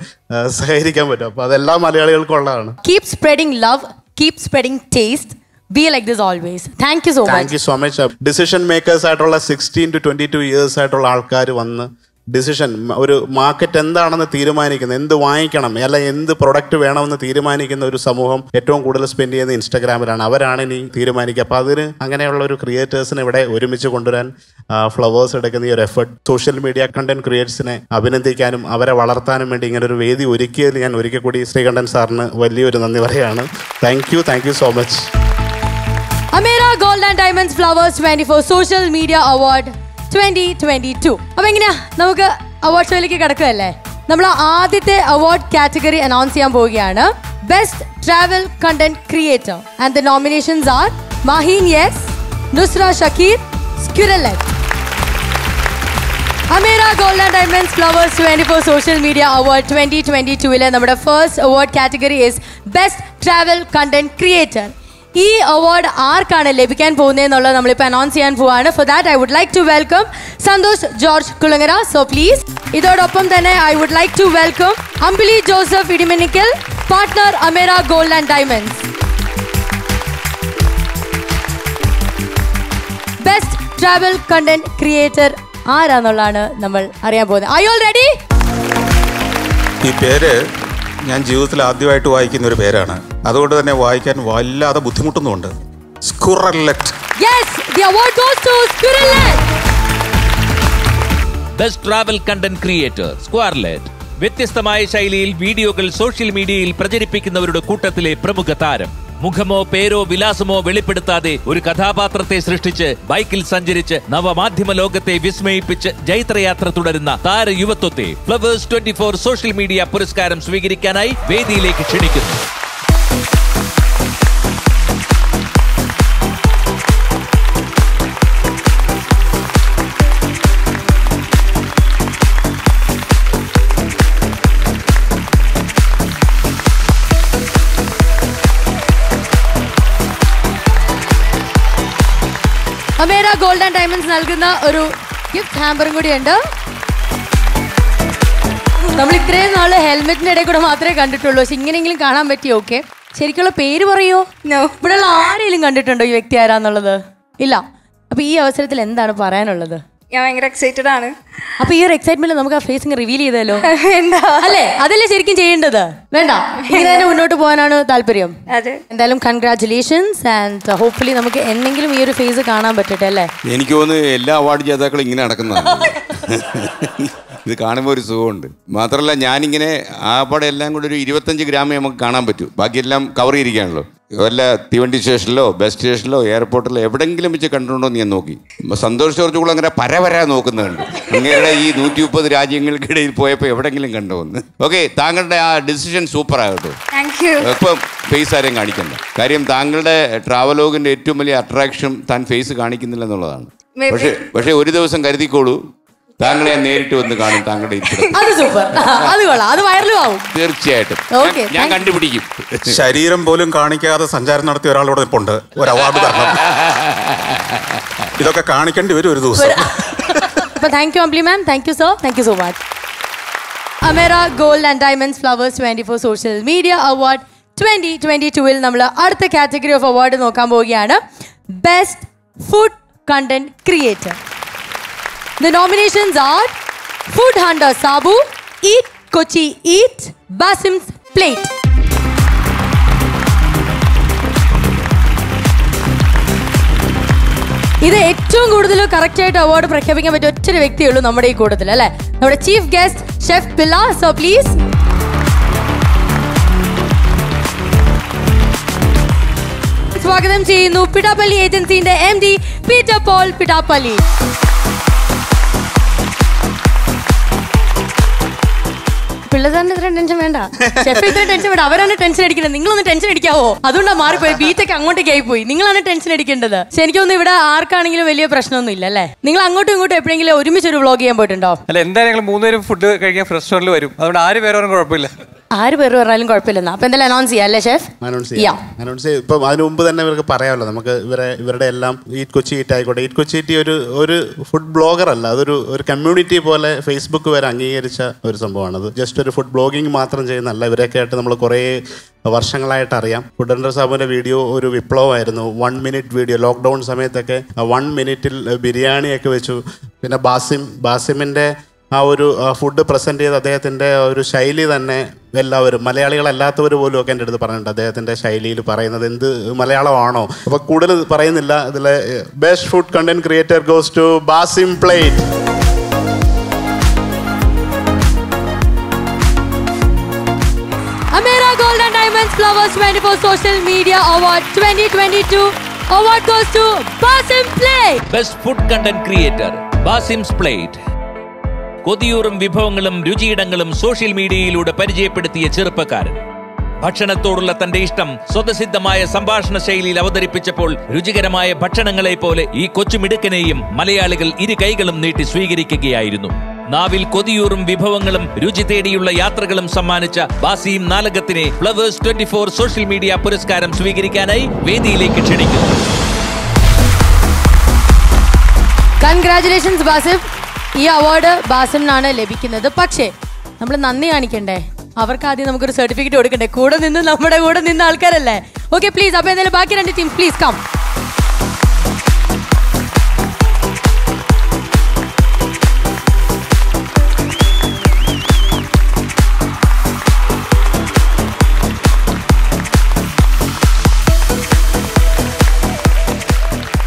സഹകരിക്കാൻ പറ്റും. അപ്പോൾ അതെല്ലാ മലയാളികൾക്കും ഉള്ളതാണ്. Keep spreading love keep spreading taste be like this always thank you so much thank you so much decision makers ആയിട്ടുള്ള sixteen to twenty two years ആയിട്ടുള്ള ആൾക്കാർ വന്ന് ഡിസിഷൻ ഒരു മാർക്കറ്റ് എന്താണെന്ന് തീരുമാനിക്കുന്നത് എന്ത് വാങ്ങിക്കണം അല്ല എന്ത് പ്രൊഡക്റ്റ് വേണമെന്ന് തീരുമാനിക്കുന്ന ഒരു സമൂഹം ഏറ്റവും കൂടുതൽ സ്പെൻഡ് ചെയ്യുന്നത് ഇൻസ്റ്റാഗ്രാമിലാണ്. അവരാണ് ഇനി തീരുമാനിക്കുക. അപ്പോൾ അതിന് അങ്ങനെയുള്ള ഒരു ക്രിയേറ്റേഴ്സിനെ ഇവിടെ ഒരുമിച്ച് കൊണ്ടുവരാൻ ഫ്ലവേഴ്സ് എടുക്കുന്ന ഈ ഒരു എഫർട്ട് സോഷ്യൽ മീഡിയ കണ്ടന്റ് ക്രിയേറ്റേഴ്സിനെ അഭിനന്ദിക്കാനും അവരെ വളർത്താനും വേണ്ടി ഇങ്ങനെ ഒരു വേദി ഒരുക്കിയതിൽ ഞാൻ ഒരിക്കൽ കൂടി ശ്രീകണ്ഠൻ സാറിന് വലിയൊരു നന്ദി പറയുകയാണ്. Thank you thank you so much Amera gold and diamonds Flowers twenty four social media award twenty twenty two അപ്പൊ എങ്ങനെയാ? നമുക്ക് അവാർഡ് ഷോയിലേക്ക് കിടക്കുകയല്ലേ? നമ്മൾ ആദ്യത്തെ അവാർഡ് കാറ്റഗറി അനൗൺസ് ചെയ്യാൻ പോവുകയാണ്. Best travel content creator and the nominations are Maheen yes Nusra Shakeer Squirrelet Amera gold and diamonds Flowers twenty four social media award twenty twenty ടുവിലെ നമ്മുടെ first award category is best travel content creator ഈ അവാർഡ് ആർക്കാണ് ലഭിക്കാൻ പോകുന്നതെന്നുള്ളത് നമ്മളിപ്പോൾ അനൗൺസ് ചെയ്യാൻ പോവാണ്. For that I would like to welcome Santhosh George Kulangara so please ഇതോടൊപ്പം തന്നെ I would like to welcome Ambili Joseph Idiminikkal partner Amera gold and diamonds best travel content creator ആരാന്നുള്ളതാണ് നമ്മൾ അറിയാൻ പോകുന്നത്. ഐ ഓൾ റെഡി ഈ പേര് ഞാൻ ജീവിതത്തിൽ ആദ്യമായിട്ട് വായിക്കുന്ന ഒരു പേരാണ്. അതുകൊണ്ട് തന്നെ വായിക്കാൻ വല്ലാതെ ബുദ്ധിമുട്ടൊന്നുമുണ്ട്. Squirrelet yes the award goes to Squirrelet best travel content creator Squirrelet വ്യത്യസ്തമായ ശൈലിയിൽ വീഡിയോകൾ സോഷ്യൽ മീഡിയയിൽ പ്രചരിപ്പിക്കുന്നവരുടെ കൂട്ടത്തിലെ പ്രമുഖ താരം. മുഖമോ പേരോ വിലാസമോ വെളിപ്പെടുത്താതെ ഒരു കഥാപാത്രത്തെ സൃഷ്ടിച്ച് ബൈക്കിൽ സഞ്ചരിച്ച് നവമാധ്യമ ലോകത്തെ വിസ്മയിപ്പിച്ച് ജൈത്രയാത്ര തുടരുന്ന താര യുവത്വത്തെ Flowers twenty four social media പുരസ്കാരം സ്വീകരിക്കാനായി വേദിയിലേക്ക് ക്ഷണിക്കുന്നു. അമേര ഗോൾഡ് ആൻഡ് ഡയമണ്ട്സ് നൽകുന്ന ഒരു ഗിഫ്റ്റ് ഹാമ്പറും കൂടിയുണ്ട്. നമ്മൾ ഇത്രയും നാൾ ഹെൽമെറ്റിന്റെ ഇടയിൽ കൂടെ മാത്രമേ കണ്ടിട്ടുള്ളൂ. പക്ഷെ ഇങ്ങനെയെങ്കിലും കാണാൻ പറ്റിയോ? ഓക്കെ ശരിക്കുള്ള പേര് പറയോ? ഇവിടെയുള്ള ആരെങ്കിലും കണ്ടിട്ടുണ്ടോ ഈ വ്യക്തി ആരാന്നുള്ളത്? ഇല്ല. അപ്പൊ ഈ അവസരത്തിൽ എന്താണ് പറയാനുള്ളത്? ഞാൻ ഭയങ്കര എക്സൈറ്റഡ് ആണ്. അപ്പൊ ഈ ഒരു എക്സൈറ്റ്മെന്റ് നമുക്ക് ആ ഫേസ് റിവീൽ ചെയ്താലോ? എന്താ അല്ലേ? അതല്ലേ ശരിക്കും ചെയ്യേണ്ടത്? വേണ്ട. ഇങ്ങനെ തന്നെ മുന്നോട്ട് പോകാനാണ് താല്പര്യം. അതെ. എന്തായാലും കൺഗ്രാറ്റുലേഷൻസ് ആൻഡ് ഹോപ്പ്ഫുള്ളി നമുക്ക് എന്തെങ്കിലും ഈ ഒരു ഫേസ് കാണാൻ പറ്റട്ടെ അല്ലേ? എനിക്ക് തോന്നുന്നു എല്ലാ അവാർഡ് ജേതാക്കളും ഇങ്ങനെ നടക്കുന്നതാണ്. ഇത് കാണുമ്പോൾ ഒരു സുഖമുണ്ട്. മാത്രമല്ല ഞാനിങ്ങനെ ആ പടം എല്ലാം കൂടി ഒരു ഇരുപത്തഞ്ച് ഗ്രാമേ നമുക്ക് കാണാൻ പറ്റൂ. ബാക്കിയെല്ലാം കവർ ചെയ്തിരിക്കുകയാണല്ലോ. വല്ല തീവണ്ടി സ്റ്റേഷനിലോ ബസ് സ്റ്റേഷനിലോ എയർപോർട്ടിലോ എവിടെങ്കിലും വെച്ച് കണ്ടിട്ടുണ്ടോ എന്ന് ഞാൻ നോക്കി. സന്തോഷ് ജോർജ് അങ്ങനെ പരവര നോക്കുന്നുണ്ട്. അങ്ങയുടെ ഈ നൂറ്റി മുപ്പത് രാജ്യങ്ങൾക്കിടയിൽ പോയപ്പോൾ എവിടെങ്കിലും കണ്ടോ എന്ന്. ഓക്കെ താങ്കളുടെ ആ ഡിസിഷൻ സൂപ്പർ ആകട്ടെ. ഇപ്പം ഫേസ് ആരെയും കാണിക്കണ്ട. കാര്യം താങ്കളുടെ ട്രാവലോഗിന്റെ ഏറ്റവും വലിയ അട്രാക്ഷൻ താൻ ഫേസ് കാണിക്കുന്നില്ല എന്നുള്ളതാണ്. പക്ഷേ പക്ഷേ ഒരു ദിവസം കരുതിക്കോളൂ. താങ്കളെ നേരിട്ട് വന്ന് കാണും താങ്കളുടെ അത് സൂപ്പർ അത് കൊള്ളാം. അത് വൈറലും ആവും. തീർച്ചയായിട്ടും. Okay, ഞാൻ- കണ്ടുപിടിക്കും. ശരീരം പോലും കാണിക്കാതെ സഞ്ചാരം നടത്തിയ ഒരാളോട് നിൽപ്പുണ്ട് ഒരു അവാർഡ് തരണം. ഇതൊക്കെ കാണിക്കേണ്ടി വരും ഒരു ദിവസം. അപ്പൊ thank you Ambili ma'am thank you so thank you so much Amera gold and diamonds Flowers twenty four social media award twenty twenty ടുവിൽ നമ്മൾ അടുത്ത കാറ്റഗറി ഓഫ് അവാർഡ് നോക്കാൻ പോവുകയാണ്. Best food content creator The nominations are Food Hunter Sabu, Eat Kochi Eat, Basim's Plate. ഇത് ഏറ്റവും കൂടുതൽ കറക്റ്റ് ആയിട്ട് അവാർഡ് പ്രഖ്യാപിക്കാൻ പറ്റിയ ഒറ്റ വ്യക്തിയേ ഉള്ളൂ നമ്മുടെ ഈ കൂട്ടത്തിൽ അല്ലെ? നമ്മുടെ chief guest chef Pillai so please സ്വാഗതം ചെയ്യുന്നു പിടാപ്പള്ളി ഏജൻസിന്റെ M D Peter Paul Pidappally. പിള്ളേരുടെ ഇത്ര ടെൻഷൻ വേണ്ട. ഷെഫ് ഇത്ര ടെൻഷൻ വേണ്ട. അവരാണ് ടെൻഷൻ അടിക്കുന്നത്. നിങ്ങളൊന്ന് ടെൻഷൻ അടിക്കാവോ? അതുകൊണ്ടാണ് മാറിപ്പോയി ബീറ്റൊക്കെ അങ്ങോട്ടേക്ക് ആയി പോയി നിങ്ങളാണ് ടെൻഷൻ അടിക്കേണ്ടത്. പക്ഷെ എനിക്കൊന്നും ഇവിടെ ആർക്കാണെങ്കിലും വലിയ പ്രശ്നമൊന്നും ഇല്ല അല്ലേ? നിങ്ങൾ അങ്ങോട്ടും ഇങ്ങോട്ടും എപ്പോഴെങ്കിലും ഒരുമിച്ച് ഒരു വ്ളോഗ് ചെയ്യാൻ പോയിട്ടുണ്ടോ? അല്ല എന്തായാലും ഞങ്ങൾ മൂന്നുപേരും ഫുഡ് കഴിക്കാൻ റെസ്റ്റോറന്റിൽ വരും. അതുകൊണ്ട് ആര് പേര് പറഞ്ഞാലും കുഴപ്പമില്ല. ആര് പേര് പറഞ്ഞാലും കുഴപ്പമില്ലെന്നാ. അപ്പൊ എന്തായാലും അനൗൺസ് ചെയ്യാം അല്ലേ ഷെഫ് അനൗൺസ്. ചെയ്യാം. അനൗൺസ് ചെയ്ത് ഇപ്പം അതിന് മുമ്പ് തന്നെ ഇവർക്ക് പറയാമല്ലോ. നമുക്ക് ഇവരെ ഇവരുടെ എല്ലാം ഈറ്റ് കൊച്ചി ഈറ്റ് ആയിക്കോട്ടെ. ഈറ്റ് കൊച്ചി ഈറ്റ് ഒരു ഒരു ഫുഡ് ബ്ലോഗർ അല്ല. അതൊരു ഒരു കമ്മ്യൂണിറ്റി പോലെ ഫേസ്ബുക്ക് വരെ അംഗീകരിച്ച ഒരു സംഭവമാണ്. അത് ജസ്റ്റ് ഒരു ഫുഡ് ബ്ലോഗിങ് മാത്രം ചെയ്യുന്നല്ല ഇവരൊക്കെ ആയിട്ട് നമ്മൾ കുറേ വർഷങ്ങളായിട്ട് അറിയാം. ഫുഡ് സാബുവിന്റെ വീഡിയോ ഒരു വിപ്ലവമായിരുന്നു. വൺ മിനിറ്റ് വീഡിയോ ലോക്ക്ഡൗൺ സമയത്തൊക്കെ വൺ മിനിറ്റിൽ ബിരിയാണിയൊക്കെ വെച്ചു. പിന്നെ ബാസിം ബാസിമിന്റെ ആ ഒരു ഫുഡ് പ്രസന്റ് ചെയ്ത് അദ്ദേഹത്തിന്റെ ഒരു ശൈലി തന്നെ എല്ലാവരും മലയാളികളല്ലാത്തവർ പോലും ഒക്കെ എന്റെ അടുത്ത് പറഞ്ഞിട്ടുണ്ട്. അദ്ദേഹത്തിന്റെ ശൈലിയിൽ പറയുന്നത് എന്ത് മലയാളമാണോ? അപ്പോൾ കൂടുതൽ പറയുന്നില്ല. ഇതിലെ best food content creator goes to Basim plate 24 Social Media Award 2022 award goes to Basim Play. Best food content creator Basim's plate കൊതിയൂറും വിഭവങ്ങളും രുചിയിടങ്ങളും സോഷ്യൽ മീഡിയയിലൂടെ പരിചയപ്പെടുത്തിയ ചെറുപ്പക്കാരൻ. ഭക്ഷണത്തോടുള്ള തന്റെ ഇഷ്ടം സ്വതസിദ്ധമായ സംഭാഷണ ശൈലിയിൽ അവതരിപ്പിച്ചപ്പോൾ രുചികരമായ ഭക്ഷണങ്ങളെ പോലെ ഈ കൊച്ചുമിടുക്കനെയും മലയാളികൾ ഇരു കൈകളും നീട്ടി സ്വീകരിക്കുകയായിരുന്നു. നാവിൽ കൊതിയൂറും വിഭവങ്ങളും രുചി തേടിയുള്ള യാത്രകളും സമ്മാനിച്ച ബാസിയും നാലകത്തിനെ Flowers twenty four social media പുരസ്കാരം സ്വീകരിക്കാനായി വേദിയിലേക്ക് ക്ഷണിക്കുന്നു. കൺഗ്രാചുലേഷൻസ് ബാസിം. ഈ അവാർഡ് ബാസിമിനാണ് ലഭിക്കുന്നത്. പക്ഷേ നമ്മൾ നന്ദി കാണിക്കണ്ടേ? അവർക്ക് ആദ്യം നമുക്കൊരു സർട്ടിഫിക്കറ്റ് കൊടുക്കണ്ടേ? കൂടെ നിന്ന് നമ്മുടെ കൂടെ നിന്ന ആൾക്കാരല്ലേ? ഓക്കെ പ്ലീസ് അപ്പൊ എന്തായാലും ബാക്കി രണ്ട് team please come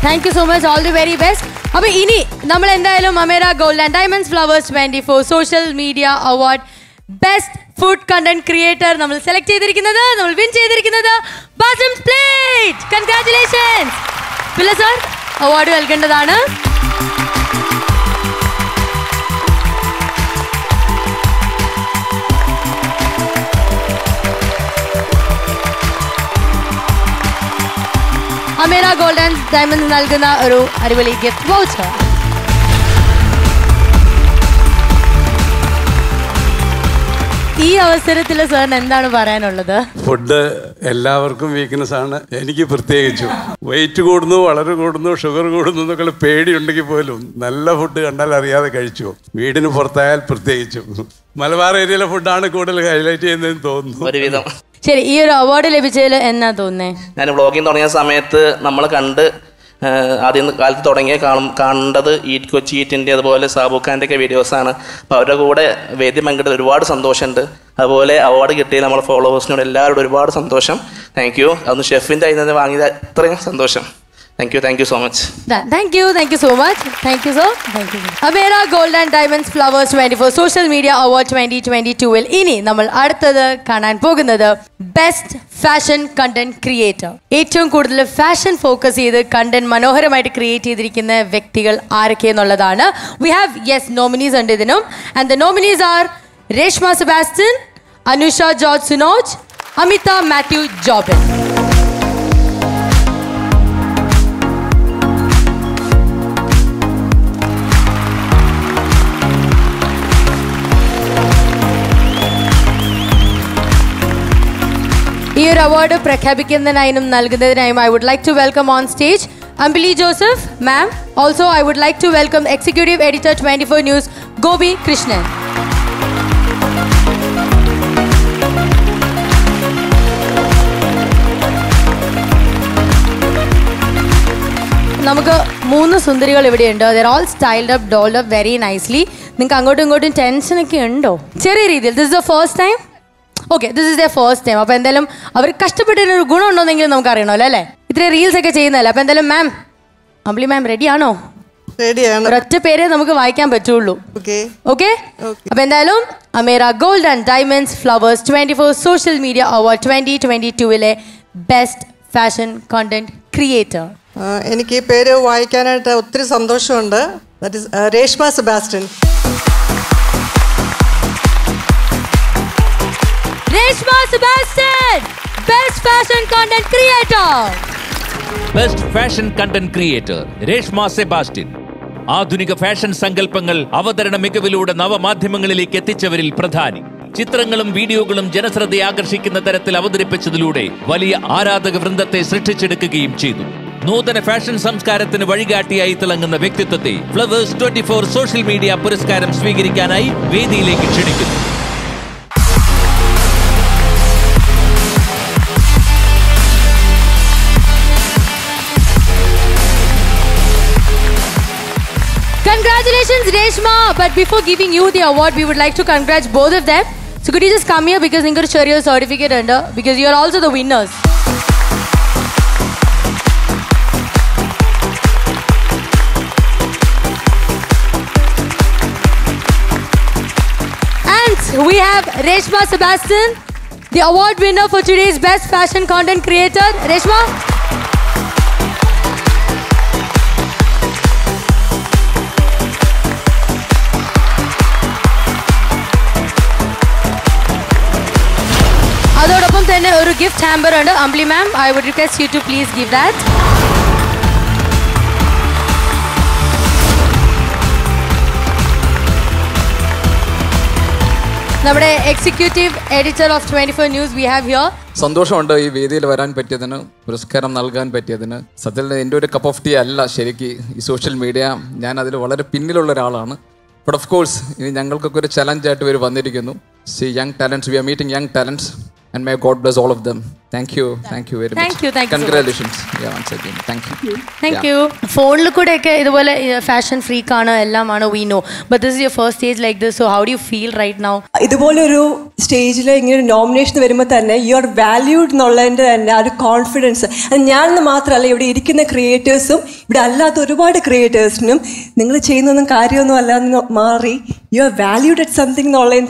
thank you so much all the very best അപ്പൊ ഇനി നമ്മൾ എന്തായാലും Amera gold and diamonds Flowers twenty four social media award best food content creator നമ്മൾ സെലക്ട് ചെയ്തിരിക്കുന്നത് നമ്മൾ വിൻ ചെയ്തിരിക്കുന്നത് Basim plate congratulations Pillai sir award നൽകേണ്ടതാണ് ഗോൾഡ് ആൻഡ് ഡയമണ്ട് നൽകുന്ന ഒരു അടിപൊളി ഗിഫ്റ്റ് വൗച്ചർ ഈ അവസരത്തിൽ സാറിന് എന്താണ് പറയാനുള്ളത്? ഫുഡ് എല്ലാവർക്കും വീക്ക്നെസ് ആണ് എനിക്ക് പ്രത്യേകിച്ചും. വെയിറ്റ് കൂടുന്നു വളരെ കൂടുന്നു ഷുഗർ കൂടുന്നു എന്നൊക്കെ പേടിയുണ്ടെങ്കിൽ പോലും നല്ല ഫുഡ് കണ്ടാൽ അറിയാതെ കഴിച്ചു വീടിന് പുറത്തായാൽ പ്രത്യേകിച്ചും. മലബാർ ഏരിയയിലെ ഫുഡാണ് കൂടുതൽ ഹൈലൈറ്റ് ചെയ്യുന്നതെന്ന് തോന്നുന്നു. ഒരുവിധം. ശരി ഈ ഒരു അവാർഡ് ലഭിച്ചതിൽ എന്നാ തോന്നേ ഞാൻ വ്ളോഗിങ് തുടങ്ങിയ സമയത്ത് നമ്മൾ കണ്ട് ആദ്യം കാലത്ത് തുടങ്ങിയ കാണും കണ്ടത് ഈറ്റ് കൊച്ചി ഈറ്റിന്റെ അതുപോലെ സാബുഖാന്റെ ഒക്കെ വീഡിയോസാണ് അപ്പോൾ അവരുടെ കൂടെ വേദി പങ്കിട്ട് ഒരുപാട് സന്തോഷമുണ്ട്. അതുപോലെ അവാർഡ് കിട്ടിയ നമ്മുടെ ഫോളോവേഴ്സിനോട് എല്ലാവരോടും ഒരുപാട് സന്തോഷം. താങ്ക് യു അതൊന്ന് ഷെഫിന്റെ അതിൽ നിന്ന് വാങ്ങിയത് അത്രയും സന്തോഷം. Thank you thank you so much thank you thank you so much thank you so thank you Abera gold and diamonds Flowers twenty four social media award twenty twenty ടുവിൽ ഇനി നമ്മൾ അടുത്തത് കാണാൻ പോകുന്നത് ബെസ്റ്റ് ഫാഷൻ കണ്ടന്റ് ക്രിയേറ്റർ ഏറ്റവും കൂടുതൽ ഫാഷൻ ഫോക്കസ് ചെയ്ത് കണ്ടന്റ് മനോഹരമായിട്ട് ക്രിയേറ്റ് ചെയ്തിരിക്കുന്ന വ്യക്തികൾ ആരൊക്കെ എന്നുള്ളതാണ്. വി ഹാവ് യെസ് നോമിനീസ് ഉണ്ട് ഇതിനും. And the nominees are Reshma Sebastian Anusha George Sunoj Amitha Mathew Jobin ഈ ഒരു അവാർഡ് പ്രഖ്യാപിക്കുന്നതിനായും നൽകുന്നതിനായും I would like to welcome on stage Ambili Joseph ma'am also I would like to welcome executive editor twenty four news Gopi Krishnan. നമുക്ക് മൂന്ന് സുന്ദരികൾ ഇവിടെയുണ്ട്. They're all styled up dolled up very nicely നിങ്ങൾക്ക് അങ്ങോട്ടും ഇങ്ങോട്ടും ടെൻഷനൊക്കെ ഉണ്ടോ? ചെറിയ രീതിയിൽ. This the first time okay this is the first time അപ്പോൾ എന്തായാലും അവർ കഷ്ടപ്പെട്ടതിന് ഒരു ഗുണം ഉണ്ടോന്നെങ്കിലും നമുക്ക് അറിയണമല്ലോ അല്ലേ? ഇത്രയും റീൽസ് ഒക്കെ ചെയ്യുന്നല്ലേ അപ്പോൾ എന്തായാലും മാം അമ്പിളി മാം റെഡി ആണോ? റെഡിയാണ് ഒരൊറ്റ പേരെ നമുക്ക് വായിക്കാൻ പറ്റുള്ളൂ. ഓക്കെ അപ്പൊ എന്തായാലും Amira gold and diamonds Flowers twenty four social media award twenty twenty ടുവിലെ best fashion content creator എനിക്ക് ഈ പേര് വായിക്കാനായിട്ട് ഒത്തിരി സന്തോഷമുണ്ട്. Reshma Sebastian. Reshma Sebastian best fashion content creator best fashion content creator Reshma Sebastian ആധുനിക ഫാഷൻ സങ്കല്പങ്ങൾ അവതരണ മികവിലൂടെ നവമാധ്യമങ്ങളിലേക്ക് എത്തിച്ചവരിൽ പ്രധാനി. ചിത്രങ്ങളും വീഡിയോകളും ജനശ്രദ്ധ ആകർഷിക്കുന്ന തരത്തിൽ അവതരിപ്പിച്ചതിലൂടെ വലിയ ആരാധക വൃന്ദത്തെ സൃഷ്ടിച്ചെടുക്കുകയും ചെയ്തു. നൂതന ഫാഷൻ സംസ്കാരത്തിന് വഴികാട്ടിയായി തിളങ്ങുന്ന വ്യക്തിത്വത്തെ Flowers twenty four social media പുരസ്കാരം സ്വീകരിക്കാനായി വേദിയിലേക്ക് ക്ഷണിക്കുന്നു. Reshma. But before giving you the award, we would like to congratulate both of them. So could you just come here because you share your certificate under because you are also the winners. And we have Reshma Sebastian, the award winner for today's best fashion content creator. Reshma. തന്നെ ഒരു ഗിഫ്റ്റ് ഹാമ്പർ ഉണ്ട്. Humbly ma'am I would request you to please give that നമ്മുടെ executive editor of twenty four news we have here സന്തോഷമുണ്ട് ഈ വേദിയിൽ വരാൻ പറ്റിയതിന് പുരസ്കാരം നൽകാൻ പറ്റിയതിന്. സത്യത്തിൽ എന്റെ ഒരു കപ്പ് ഓഫ് ടീ അല്ല ശരിക്ക് ഈ സോഷ്യൽ മീഡിയ ഞാൻ അതിൽ വളരെ പിന്നിലുള്ള ഒരാളാണ്. ബട്ട് ഓഫ് കോഴ്സ് ഇനി ഞങ്ങൾക്കൊക്കെ ഒരു ചലഞ്ചായിട്ട് ഇവർ വന്നിരിക്കുന്നു. See young talents we are meeting young talents and may God bless all of them thank you thank you very Thank you, thank you so much. Congratulations once again thank you thank you ഫോണിൽ കൂടെ ഒക്കെ ഇതുപോലെ ഫാഷൻ ഫ്രീക്ക് ആണ് എല്ലാമാണ് we know but this your first stage like this so how do you feel right now ഇതുപോലെ ഒരു സ്റ്റേജിൽ ഇങ്ങനെ ഒരു നോമിനേഷൻ വരുമ്പോൾ തന്നെ യു ആർ വാല്യൂഡ് എന്നുള്ളതിന്റെ തന്നെ ആ ഒരു കോൺഫിഡൻസ് അത് എന്ന് മാത്രമല്ല ഇവിടെ ഇരിക്കുന്ന ക്രിയേറ്റേഴ്സും ഇവിടെ അല്ലാത്ത ഒരുപാട് ക്രിയേറ്റേഴ്സിനും നിങ്ങൾ ചെയ്യുന്നതൊന്നും കാര്യമൊന്നും അല്ലാന്ന് മാറി you are valued at something എന്നുള്ളതിന്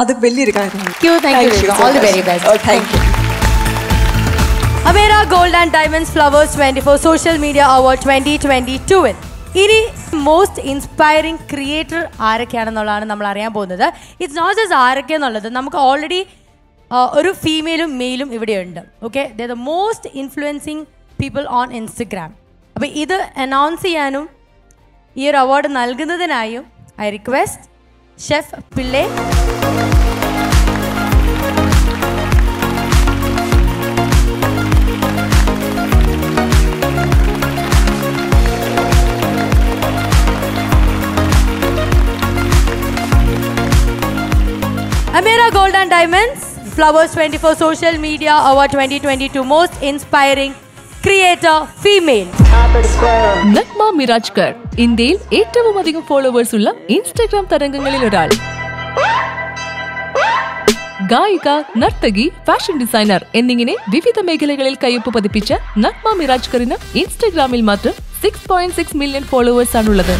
അത് വലിയൊരു കാര്യമാണ്. Thank you thank you, all All the very best. Thank you Amira gold and diamonds Flowers twenty four social media award twenty twenty ടുവിൽ ഇനി മോസ്റ്റ് ഇൻസ്പയറിംഗ് ക്രിയേറ്റർ ആരൊക്കെയാണെന്നുള്ളതാണ് നമ്മൾ അറിയാൻ പോകുന്നത്. ഇറ്റ്സ് നോട്ട് ജസ്റ്റ് ആരൊക്കെ എന്നുള്ളത് നമുക്ക് ഓൾറെഡി ഒരു ഫീമെയിലും മെയിലും ഇവിടെയുണ്ട്. Okay the the most influencing people on Instagram അപ്പോൾ ഇത് അനൗൺസ് ചെയ്യാനും ഈ ഒരു award നൽകുന്നതിനായും I request chef Pillai Amira Gold and Diamonds Flowers 24 Social Media Award 2022 Most Inspiring Creator Female. Nagma Mirajkar ഇന്ത്യയിൽ ഏറ്റവും അധികം ഫോളോവേഴ്സ് ഉള്ള ഇൻസ്റ്റഗ്രാം തരംഗങ്ങളിൽ ഒരാൾ ഗായിക നർത്തകി ഫാഷൻ ഡിസൈനർ എന്നിങ്ങനെ വിവിധ മേഖലകളിൽ കയ്യൊപ്പ് പതിപ്പിച്ച നഗ്മ മിറാജ്കറിന് ഇൻസ്റ്റഗ്രാമിൽ മാത്രം six point six million followers ആണുള്ളത്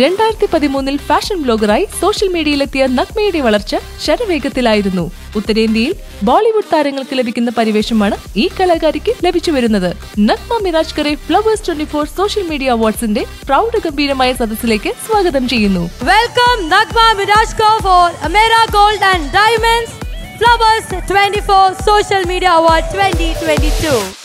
രണ്ടായിരത്തി പതിമൂന്നിൽ ഫാഷൻ ബ്ലോഗറായി സോഷ്യൽ മീഡിയയിലെത്തിയ നഗ്മയുടെ വളർച്ച ശരവേഗത്തിലായിരുന്നു. ഉത്തരേന്ത്യയിൽ ബോളിവുഡ് താരങ്ങൾക്ക് ലഭിക്കുന്ന പരിവേഷമാണ് ഈ കലാകാരിക്ക് ലഭിച്ചു വരുന്നത്. Nagma മിറാജ്കറെ Flowers twenty four social media അവാർഡ്സിന്റെ പ്രൗഢ ഗംഭീരമായ സദസ്സിലേക്ക് സ്വാഗതം ചെയ്യുന്നു. Welcome Nagma Miraj for Amira gold and diamonds Flowers twenty four social 24 award twenty twenty 2022.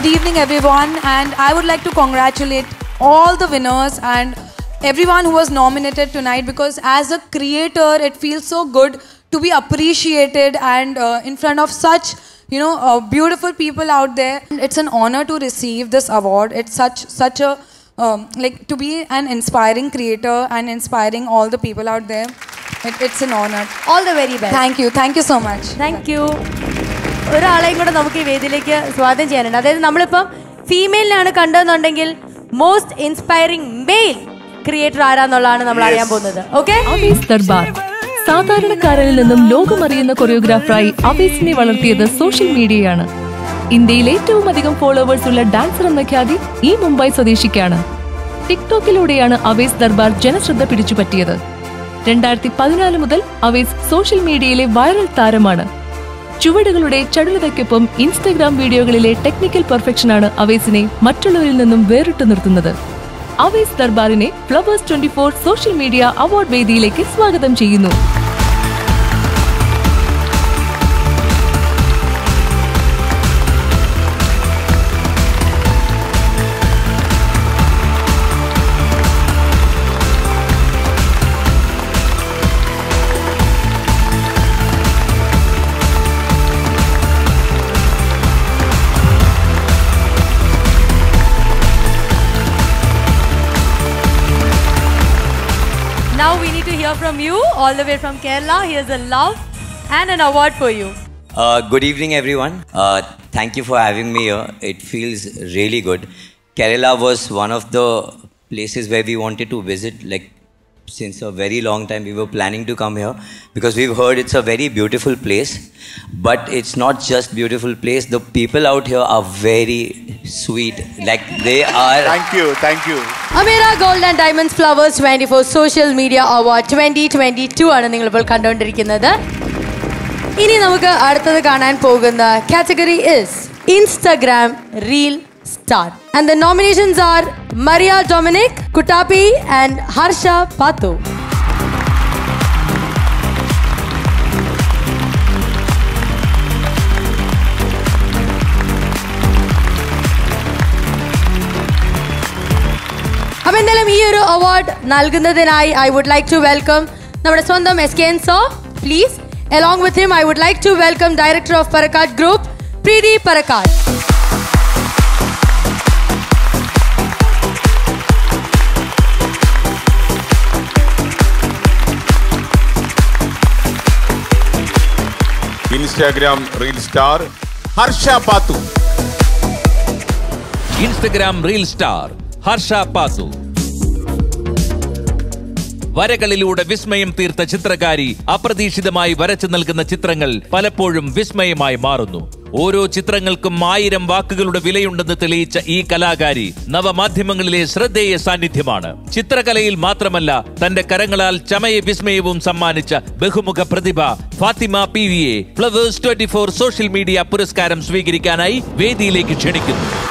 Good evening, everyone, and I would like to congratulate all the winners and everyone who was nominated tonight because, as a creator, it feels so good to be appreciated and uh, in front of such you know uh, beautiful people out there. It's an honor to receive this award. It's such such a um, like to be an inspiring creator and inspiring all the people out there. It, it's an honor. All the very best. Thank you. Thank you so much. Thank you. ഒരാളെയും കൂടെ നമുക്ക് ഈ വേദിയിലേക്ക് സ്വാഗതം ചെയ്യാനുണ്ട്. അതായത് നമ്മളിപ്പം ഫീമെയിലിനാണ് കണ്ടതെന്നുണ്ടെങ്കിൽ മോസ്റ്റ് ഇൻസ്പയറിംഗ് മെയിൽ ക്രിയേറ്റർ ആരാന്നുള്ളതാണ് നമ്മൾ അറിയാൻ പോകുന്നത്. ഓക്കെ സാധാരണക്കാരിൽ ദർബാർ. സാധാരണക്കാരനിൽ നിന്നും ലോകമറിയുന്ന കൊറിയോഗ്രാഫറായി അവേസിനെ വളർത്തിയത് സോഷ്യൽ മീഡിയയാണ് ഇന്ത്യയിൽ ഏറ്റവും അധികം ഫോളോവേഴ്സ് ഉള്ള ഡാൻസർ എന്ന ഖ്യാതി ഈ മുംബൈ സ്വദേശിക്കാണ്. ടിക്ടോക്കിലൂടെയാണ് അവേസ് ദർബാർ ജനശ്രദ്ധ പിടിച്ചുപറ്റിയത്. രണ്ടായിരത്തി പതിനാല് മുതൽ അവേസ് സോഷ്യൽ മീഡിയയിലെ വൈറൽ താരമാണ്. ചുവടുകളുടെ ചടുലതയ്ക്കൊപ്പം ഇൻസ്റ്റഗ്രാം വീഡിയോകളിലെ ടെക്നിക്കൽ പെർഫെക്ഷനാണ് അവേസിനെ മറ്റുള്ളവരിൽ നിന്നും വേറിട്ടു നിർത്തുന്നത്. Awez ദർബാറിനെ Flowers twenty four social media award വേദിയിലേക്ക് സ്വാഗതം ചെയ്യുന്നു. From you, all the way from Kerala. Here's a love and an award for you. Uh, good evening, everyone. Uh, thank you for having me here. It feels really good. Kerala was one of the places where we wanted to visit, like since a very long time. We were planning to come here because we've heard it's a very beautiful place. But it's not just beautiful place. The people out here are very sweet. Like they are. Thank you, thank you. Amera gold and diamonds Flowers twenty four social media award twenty twenty two ആണ് നിങ്ങളിപ്പോൾ കണ്ടുകൊണ്ടിരിക്കുന്നത് ഇനി നമുക്ക് അടുത്തത് കാണാൻ പോകുന്ന category is Instagram reel star and the nominations are Maria Dominic Kuttappi and Harsha Pathu അപ്പൊ എന്തായാലും ഈ ഒരു അവാർഡ് നൽകുന്നതിനായി I would like to welcome നമ്മുടെ സ്വന്തം S K N so please along with him I would like to welcome director of Parakkad group Preethi Parakkad Instagram reel star Harsha Pathu Instagram reel star Harsha Pathu വരകളിലൂടെ വിസ്മയം തീർത്ത ചിത്രകാരി അപ്രതീക്ഷിതമായി വരച്ചു നൽകുന്ന ചിത്രങ്ങൾ പലപ്പോഴും വിസ്മയമായി മാറുന്നു. ഓരോ ചിത്രങ്ങൾക്കും ആയിരം വാക്കുകളുടെ വിലയുണ്ടെന്ന് തെളിയിച്ച ഈ കലാകാരി നവമാധ്യമങ്ങളിലെ ശ്രദ്ധേയ സാന്നിധ്യമാണ്. ചിത്രകലയിൽ മാത്രമല്ല തന്റെ കരങ്ങളാൽ ചമയ വിസ്മയവും സമ്മാനിച്ച ബഹുമുഖ പ്രതിഭ Fathima P വിയെ Flowers twenty four social media പുരസ്കാരം സ്വീകരിക്കാനായി വേദിയിലേക്ക് ക്ഷണിക്കുന്നു.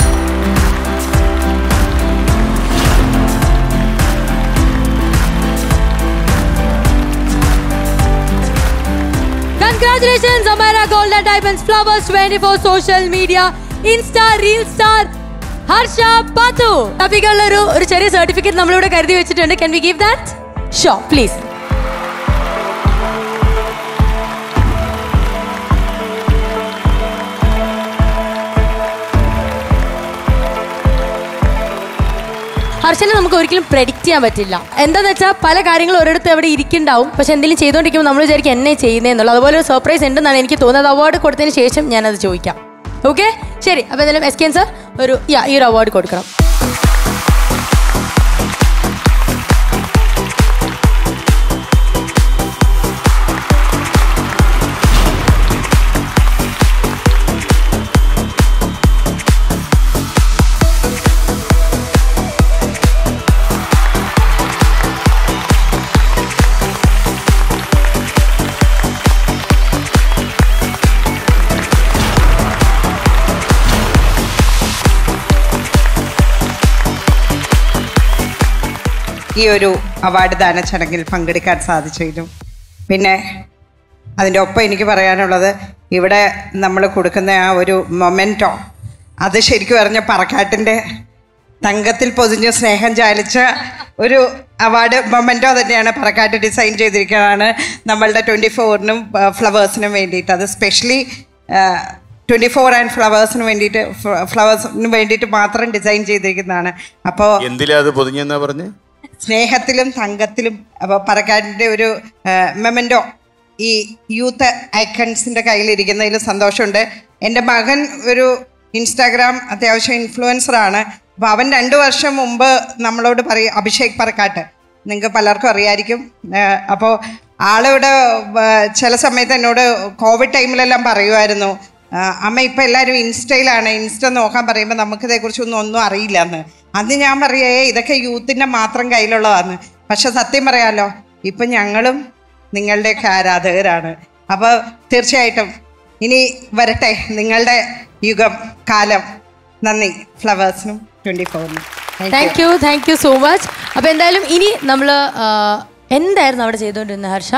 Congratulations, Amara Gold and Diamonds Flowers 24 social media Insta Real Star Harsh പാത്തു അപ്പിക്കുള്ള ഒരു ചെറിയ സർട്ടിഫിക്കറ്റ് നമ്മളിവിടെ കരുതി വെച്ചിട്ടുണ്ട് can we give that show please ഹർഷനെ നമുക്ക് ഒരിക്കലും പ്രെഡിക്റ്റ് ചെയ്യാൻ പറ്റില്ല. എന്താന്ന് വെച്ചാൽ പല കാര്യങ്ങളും ഒരിടത്ത് എവിടെ ഇരിക്കുന്നുണ്ടാവും. പക്ഷെ എന്തെങ്കിലും ചെയ്തുകൊണ്ടിരിക്കുമ്പോൾ നമ്മൾ വിചാരിക്കും എന്നെ ചെയ്യുന്നതെന്നുള്ളൂ അതുപോലെ ഒരു സർപ്രൈസ് ഉണ്ടെന്നാണ് എനിക്ക് തോന്നുന്നത്. അവാർഡ് കൊടുത്തതിന് ശേഷം ഞാനത് ചോദിക്കാം. ഓക്കെ ശരി. അപ്പോൾ എന്തായാലും എസ് കെ സർ ഒരു ഈ ഒരു അവാർഡ് കൊടുക്കണം. ഈ ഒരു അവാർഡ് ദാന ചടങ്ങിൽ പങ്കെടുക്കാൻ സാധിച്ചതിനും പിന്നെ അതിന്റെ ഒപ്പം എനിക്ക് പറയാനുള്ളത് ഇവിടെ നമ്മൾ കൊടുക്കുന്ന ആ ഒരു മൊമെന്റോ അത് ശരിക്കും പറഞ്ഞ പറക്കാട്ടിന്റെ തങ്കത്തിൽ പൊതിഞ്ഞ് സ്നേഹം ചാലിച്ച ഒരു അവാർഡ് മൊമെന്റോ തന്നെയാണ് പറക്കാട്ട് ഡിസൈൻ ചെയ്തിരിക്കുന്നതാണ് നമ്മളുടെ ട്വന്റി ഫോറിനും ഫ്ലവേഴ്സിനും വേണ്ടിയിട്ട്. അത് സ്പെഷ്യലി ട്വന്റി ഫോർ ആൻഡ് ഫ്ലവേഴ്സിന് വേണ്ടിയിട്ട് ഫ്ലവേഴ്സിന് വേണ്ടിയിട്ട് മാത്രം ഡിസൈൻ ചെയ്തിരിക്കുന്നതാണ്. അപ്പോൾ എന്തിലാ അത് പൊതിഞ്ഞെന്നാ പറഞ്ഞ്? സ്നേഹത്തിലും തങ്കത്തിലും അപ്പോൾ പറക്കാടിന്റെ ഒരു മെമന്റോ ഈ യൂത്ത് ഐക്കൺസിന്റെ കയ്യിലിരിക്കുന്നതിൽ സന്തോഷമുണ്ട്. എന്റെ മകൻ ഒരു ഇൻസ്റ്റാഗ്രാം അത്യാവശ്യം ഇൻഫ്ലുവൻസറാണ് അപ്പോൾ അവൻ രണ്ട് വർഷം മുമ്പ് നമ്മളോട് പറയും അഭിഷേക് പറക്കാട്ട്. നിങ്ങൾക്ക് പലർക്കും അറിയായിരിക്കും. അപ്പോൾ ആളിവിടെ ചില സമയത്ത് എന്നോട് കോവിഡ് ടൈമിലെല്ലാം പറയുമായിരുന്നു അമ്മ ഇപ്പം എല്ലാവരും ഇൻസ്റ്റയിലാണ്. ഇൻസ്റ്റ നോക്കാൻ പറയുമ്പോൾ നമുക്കിതേക്കുറിച്ചൊന്നും ഒന്നും അറിയില്ല എന്ന് അന്ന് ഞാൻ പറയേ ഇതൊക്കെ യൂത്തിന്റെ മാത്രം കയ്യിലുള്ളതാണ്. പക്ഷെ സത്യം പറയാലോ ഇപ്പം ഞങ്ങളും നിങ്ങളുടെയൊക്കെ ആരാധകരാണ്. അപ്പോൾ തീർച്ചയായിട്ടും ഇനി വരട്ടെ നിങ്ങളുടെ യുഗം കാലം. നന്ദി ഫ്ലവേഴ്സിനും twenty ഫോറിനും thank you thank you so much അപ്പോൾ എന്തായാലും ഇനി നമ്മൾ എന്തായിരുന്നു അവിടെ ചെയ്തുകൊണ്ടിരുന്നത് ഹർഷ?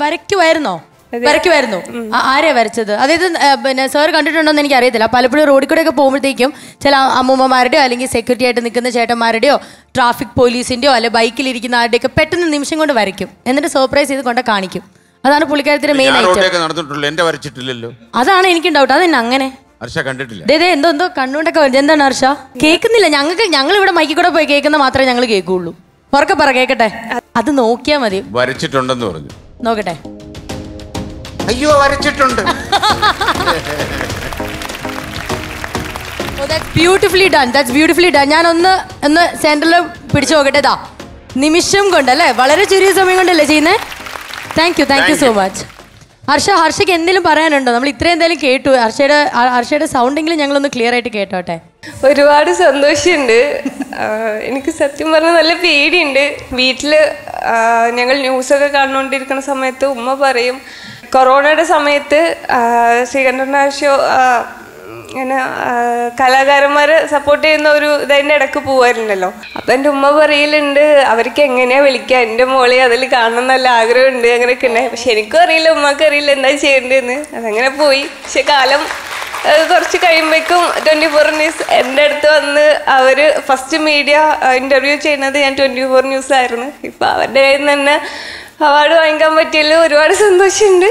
വരയ്ക്കുമായിരുന്നോ വരയ്ക്കുമായിരുന്നു. ആ- ആരെയാ വരച്ചത്? അതായത് പിന്നെ സാർ കണ്ടിട്ടുണ്ടോ എന്ന് എനിക്ക് അറിയത്തില്ല പലപ്പോഴും റോഡിൽ കൂടെ ഒക്കെ പോകുമ്പോഴത്തേക്കും ചില അമ്മൂമ്മമാരുടെയോ അല്ലെങ്കിൽ സെക്യൂരിറ്റി ആയിട്ട് നിൽക്കുന്ന ചേട്ടന്മാരുടെയോ ട്രാഫിക് പോലീസിന്റെയോ അല്ലെ ബൈക്കിലിരിക്കുന്ന ആരുടെയൊക്കെ പെട്ടെന്ന് നിമിഷം കൊണ്ട് വരയ്ക്കും. എന്നിട്ട് സർപ്രൈസ് ചെയ്ത് കൊണ്ട് കാണിക്കും. അതാണ് പുള്ളിക്കാരത്തിന്റെ മെയിൻ ആയിട്ട് ഐറ്റം അതാണ് എനിക്ക് ഡൗട്ട് അതെന്നെ അങ്ങനെ. ഹർഷ കണ്ടിട്ടില്ല. ദേ ദേ, എന്തോ എന്തോ കണ്ണുകൊണ്ടൊക്കെ വരുന്നത് എന്താണ് ഹർഷ? കേൾക്കുന്നില്ല. ഞങ്ങൾക്ക് ഞങ്ങൾ ഇവിടെ മൈക്കിൽ കൂടെ പോയി കേൾക്കുന്ന മാത്രമേ ഞങ്ങൾ കേൾക്കുള്ളൂ. ഉറക്കെ പറ കേക്കട്ടെ? അത് നോക്കിയാ മതി. വരച്ചിട്ടുണ്ടെന്ന് പറഞ്ഞു. നോക്കട്ടെ. അയ്യോ വരച്ചിട്ടുണ്ട്. Beautifully done that's beautifully done ഞാൻ ഒന്ന് ഒന്ന് സെന്ററിൽ പിടിച്ചു നോക്കട്ടെ. ഇതാ നിമിഷം കൊണ്ടല്ലേ വളരെ ചെറിയ സമയം കൊണ്ടല്ലേ ചെയ്യുന്നേ? Thank you thank you so much Harsha ഹർഷയ്ക്ക് എന്തെങ്കിലും പറയാനുണ്ടോ? നമ്മൾ ഇത്രയും എന്തായാലും കേട്ടു. ഹർഷയുടെ ഹർഷയുടെ സൗണ്ടെങ്കിലും ഞങ്ങളൊന്ന് ക്ലിയർ ആയിട്ട് കേട്ടോട്ടെ. ഒരുപാട് സന്തോഷമുണ്ട്. എനിക്ക് സത്യം പറഞ്ഞാൽ നല്ല പേടിയുണ്ട്. വീട്ടിൽ ഞങ്ങൾ ന്യൂസൊക്കെ കണ്ടുകൊണ്ടിരിക്കുന്ന സമയത്ത് ഉമ്മ പറയും കൊറോണയുടെ സമയത്ത് ശ്രീകണ്ഠൻ ഷോ ഇങ്ങനെ കലാകാരന്മാരെ സപ്പോർട്ട് ചെയ്യുന്ന ഒരു ഇതിന്റെ ഇടയ്ക്ക് പോകാറുണ്ടല്ലോ അപ്പം എന്റെ ഉമ്മ പറയലുണ്ട് അവർക്ക് എങ്ങനെയാ വിളിക്കുക എന്റെ മോളെ അതിൽ കാണണം നല്ല ആഗ്രഹമുണ്ട് അങ്ങനെയൊക്കെ ഉണ്ടായി പക്ഷെ എനിക്കും അറിയില്ല ഉമ്മക്ക് അറിയില്ല എന്താ ചെയ്യേണ്ടതെന്ന്. അതങ്ങനെ പോയി. പക്ഷെ കാലം കുറച്ച് കഴിയുമ്പോഴേക്കും ട്വന്റി ഫോർ ന്യൂസ് എന്റെ അടുത്ത് വന്ന് അവർ ഫസ്റ്റ് മീഡിയ ഇന്റർവ്യൂ ചെയ്യുന്നത് ഞാൻ ട്വന്റി ഫോർ ന്യൂസായിരുന്നു. ഇപ്പം അവരുടെ കയ്യിൽ നിന്ന് തന്നെ അവാർഡ് വാങ്ങിക്കാൻ പറ്റിയല്ലോ ഒരുപാട് സന്തോഷമുണ്ട്.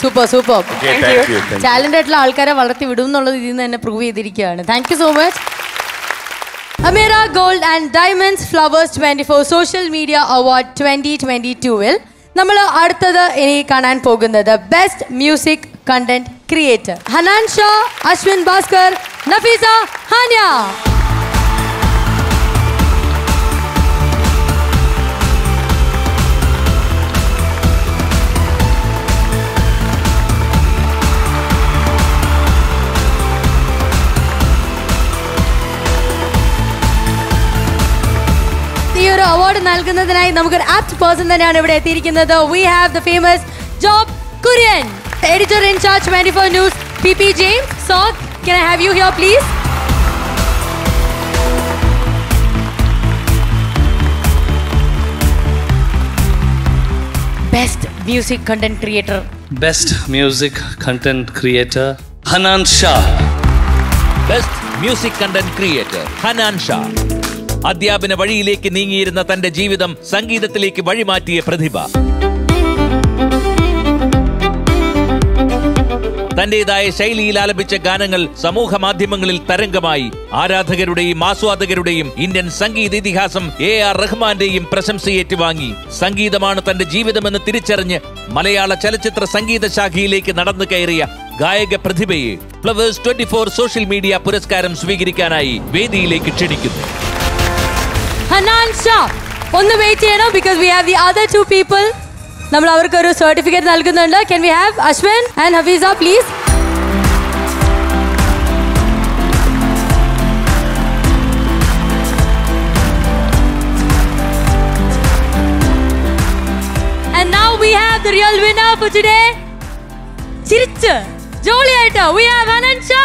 സൂപ്പർ സൂപ്പർ ടാലന്റ് ആയിട്ടുള്ള ആൾക്കാരെ വളർത്തി വിടും എന്നുള്ളത് ഇതിൽ നിന്ന് തന്നെ പ്രൂവ് ചെയ്തിരിക്കുകയാണ്. Thank you so much Amira gold and diamonds Flowers twenty four social media award twenty twenty ടൂവിൽ നമ്മൾ അടുത്തത് ഇനി കാണാൻ പോകുന്നത് best music content creator Hanan Shah Ashwin Bhaskar Nafeesa Haniya. ഈ ഒരു അവാർഡ് നൽകുന്നതിനായി നമുക്കൊരു ആപ്റ്റ് പേഴ്സൺ തന്നെയാണ് ഇവിടെ എത്തിയിരിക്കുന്നത്. We have the famous Job Kurian editor in charge twenty four news P P James so can I have you here please best music content creator Best Music Content Creator Hanan Shah. Best music content creator Hanan Shah അധ്യാപന വഴിയിലേക്ക് നീങ്ങിയിരുന്ന തന്റെ ജീവിതം സംഗീതത്തിലേക്ക് വഴിമാറ്റിയ പ്രതിഭ. തന്റേതായ ശൈലിയിൽ ആലപിച്ച ഗാനങ്ങൾ സമൂഹ മാധ്യമങ്ങളിൽ തരംഗമായി. ആരാധകരുടെയും ആസ്വാദകരുടെയും ഇന്ത്യൻ സംഗീത ഇതിഹാസം എ ആർ റഹ്മാന്റെയും പ്രശംസ ഏറ്റുവാങ്ങി സംഗീതമാണ് തന്റെ ജീവിതമെന്ന് തിരിച്ചറിഞ്ഞ് മലയാള ചലച്ചിത്ര സംഗീത ശാഖയിലേക്ക് നടന്നു കയറിയ ഗായക പ്രതിഭയെ Flowers twenty four social media പുരസ്കാരം സ്വീകരിക്കാനായി വേദിയിലേക്ക് ക്ഷണിക്കുന്നു. ഹനാൻ ഷാ ഒന്ന് വെയിറ്റ് ചെയ്യണം because we have the other two people നമ്മൾ അവർക്ക് ഒരു സർട്ടിഫിക്കറ്റ് നൽകുന്നുണ്ട്. Can we have Ashwin and Hafeesa please And now we have the real winner for today. ചിരിച്ച് ജോളിയായിട്ട് we have Hanan Shah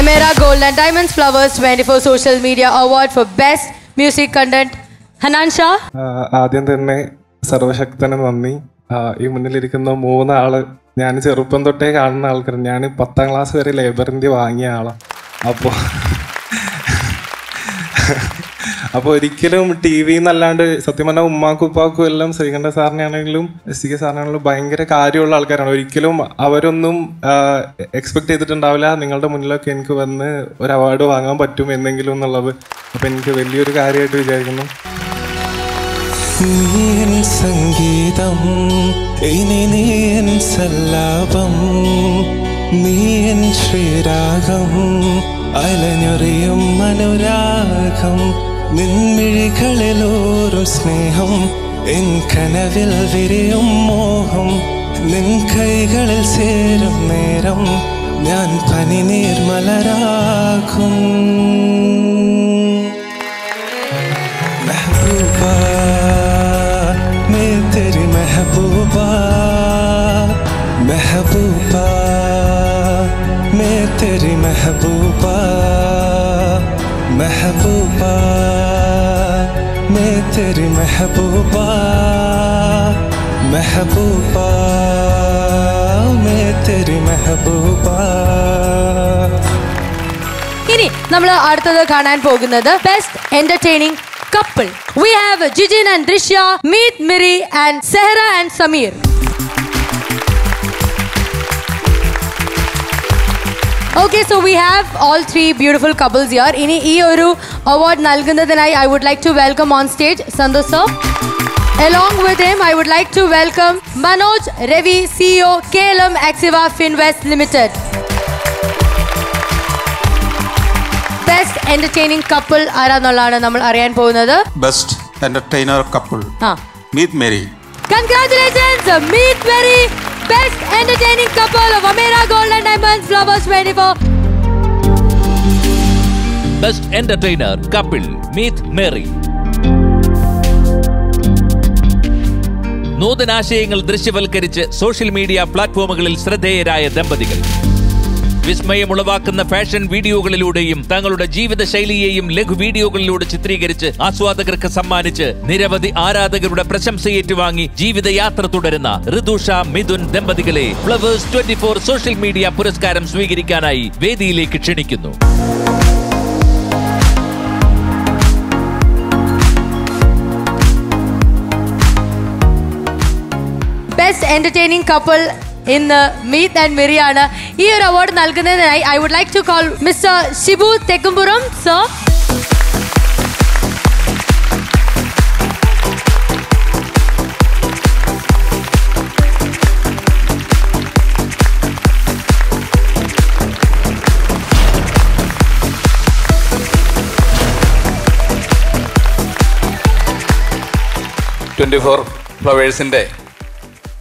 Emera Gold and Diamonds Flowers 24 Social Media Award for Best Music Content. Hanan ആദ്യം തന്നെ സർവശക്തന് നന്ദി. ആ, ഈ മുന്നിലിരിക്കുന്ന മൂന്നാൾ ഞാൻ ചെറുപ്പം തൊട്ടേ കാണുന്ന ആൾക്കാർ ഞാൻ പത്താം ക്ലാസ് വരെ ഇന്ത്യ വാങ്ങിയ ആളാണ് അപ്പോൾ അപ്പോൾ ഒരിക്കലും ടി വി എന്നല്ലാണ്ട് സത്യം പറഞ്ഞാൽ ഉമ്മാക്കും ഉപ്പാക്കും എല്ലാം ശ്രീകണ്ഠ സാറിനാണെങ്കിലും എസ് കെ സാറിനാണെങ്കിലും ഭയങ്കര കാര്യമുള്ള ആൾക്കാരാണ്. ഒരിക്കലും അവരൊന്നും എക്സ്പെക്ട് ചെയ്തിട്ടുണ്ടാവില്ല. നിങ്ങളുടെ മുന്നിലൊക്കെ എനിക്ക് വന്ന് ഒരു അവാർഡ് വാങ്ങാൻ പറ്റും എന്നെങ്കിലും എന്നുള്ളത്. അപ്പം എനിക്ക് വലിയൊരു കാര്യമായിട്ട് വിചാരിക്കുന്നു. സംഗീതം ഇനി സല്ലാപം. ശ്രീരാഗം അലഞ്ഞൊറിയും അനുരാഗം നിൻമിഴികളിലോരും സ്നേഹം എൻ കനവിൽ വിരിയും മോഹം നിൻ കൈകളിൽ ചേരും നേരം ഞാൻ പനിനീർ മലരാകും മെഹബൂബ മേ തെരി മെഹബൂബ മെഹബൂബ മേ തെരി മെഹബൂബ महबूबा मैं तेरी महबूबा महबूबा मैं तेरी महबूबा ഇനി നമ്മൾ അടുത്തത് കാണാൻ പോകുന്നത് best entertaining couple we have Jijin and Drishya Meeth Miri and Sehara and Sameer okay so we have all three beautiful couples here ഇനി ഈ ഒരു അവാർഡ് നൽകുന്നതിനായി I would like to welcome on stage Santhosh sir Along with him, I would like to welcome Manoj Ravi, CEO, KLM Axiva Finvest Limited. Best entertaining couple ആരാന്നുള്ളതാണ് നമ്മൾ അറിയാൻ പോകുന്നത്. Best entertainer couple Meeth Miri congratulations Meeth very best entertaining couple of Amera gold and diamonds Flowers 24 best entertainer couple Meeth Miri നൂതനാശയങ്ങൾ ദൃശ്യവൽക്കരിച്ച് സോഷ്യൽ മീഡിയ പ്ലാറ്റ്ഫോമുകളിൽ ശ്രദ്ധേയരായ ദമ്പതികൾ. വിസ്മയമുളവാക്കുന്ന ഫാഷൻ വീഡിയോകളിലൂടെയും തങ്ങളുടെ ജീവിത ശൈലിയെയും ലഘു വീഡിയോകളിലൂടെ ചിത്രീകരിച്ച് ആസ്വാദകർക്ക് സമ്മാനിച്ച് നിരവധി ആരാധകരുടെ പ്രശംസ ഏറ്റുവാങ്ങി ജീവിതയാത്ര തുടരുന്ന ഋതുഷ മിഥുൻ ദമ്പതികളെ Flowers twenty four social media പുരസ്കാരം സ്വീകരിക്കാനായി വേദിയിലേക്ക് ക്ഷണിക്കുന്നു. ബെസ്റ്റ് എന്റർടൈനിങ് കപ്പിൾ ഇന്ന് മീത്ത് ആൻഡ് മിറി ആണ് ഈ ഒരു അവാർഡ് നൽകുന്നതിനായി I would like to call mister Shibu Thekkumpuram sir twenty four ഫ്ലവേഴ്സിന്റെ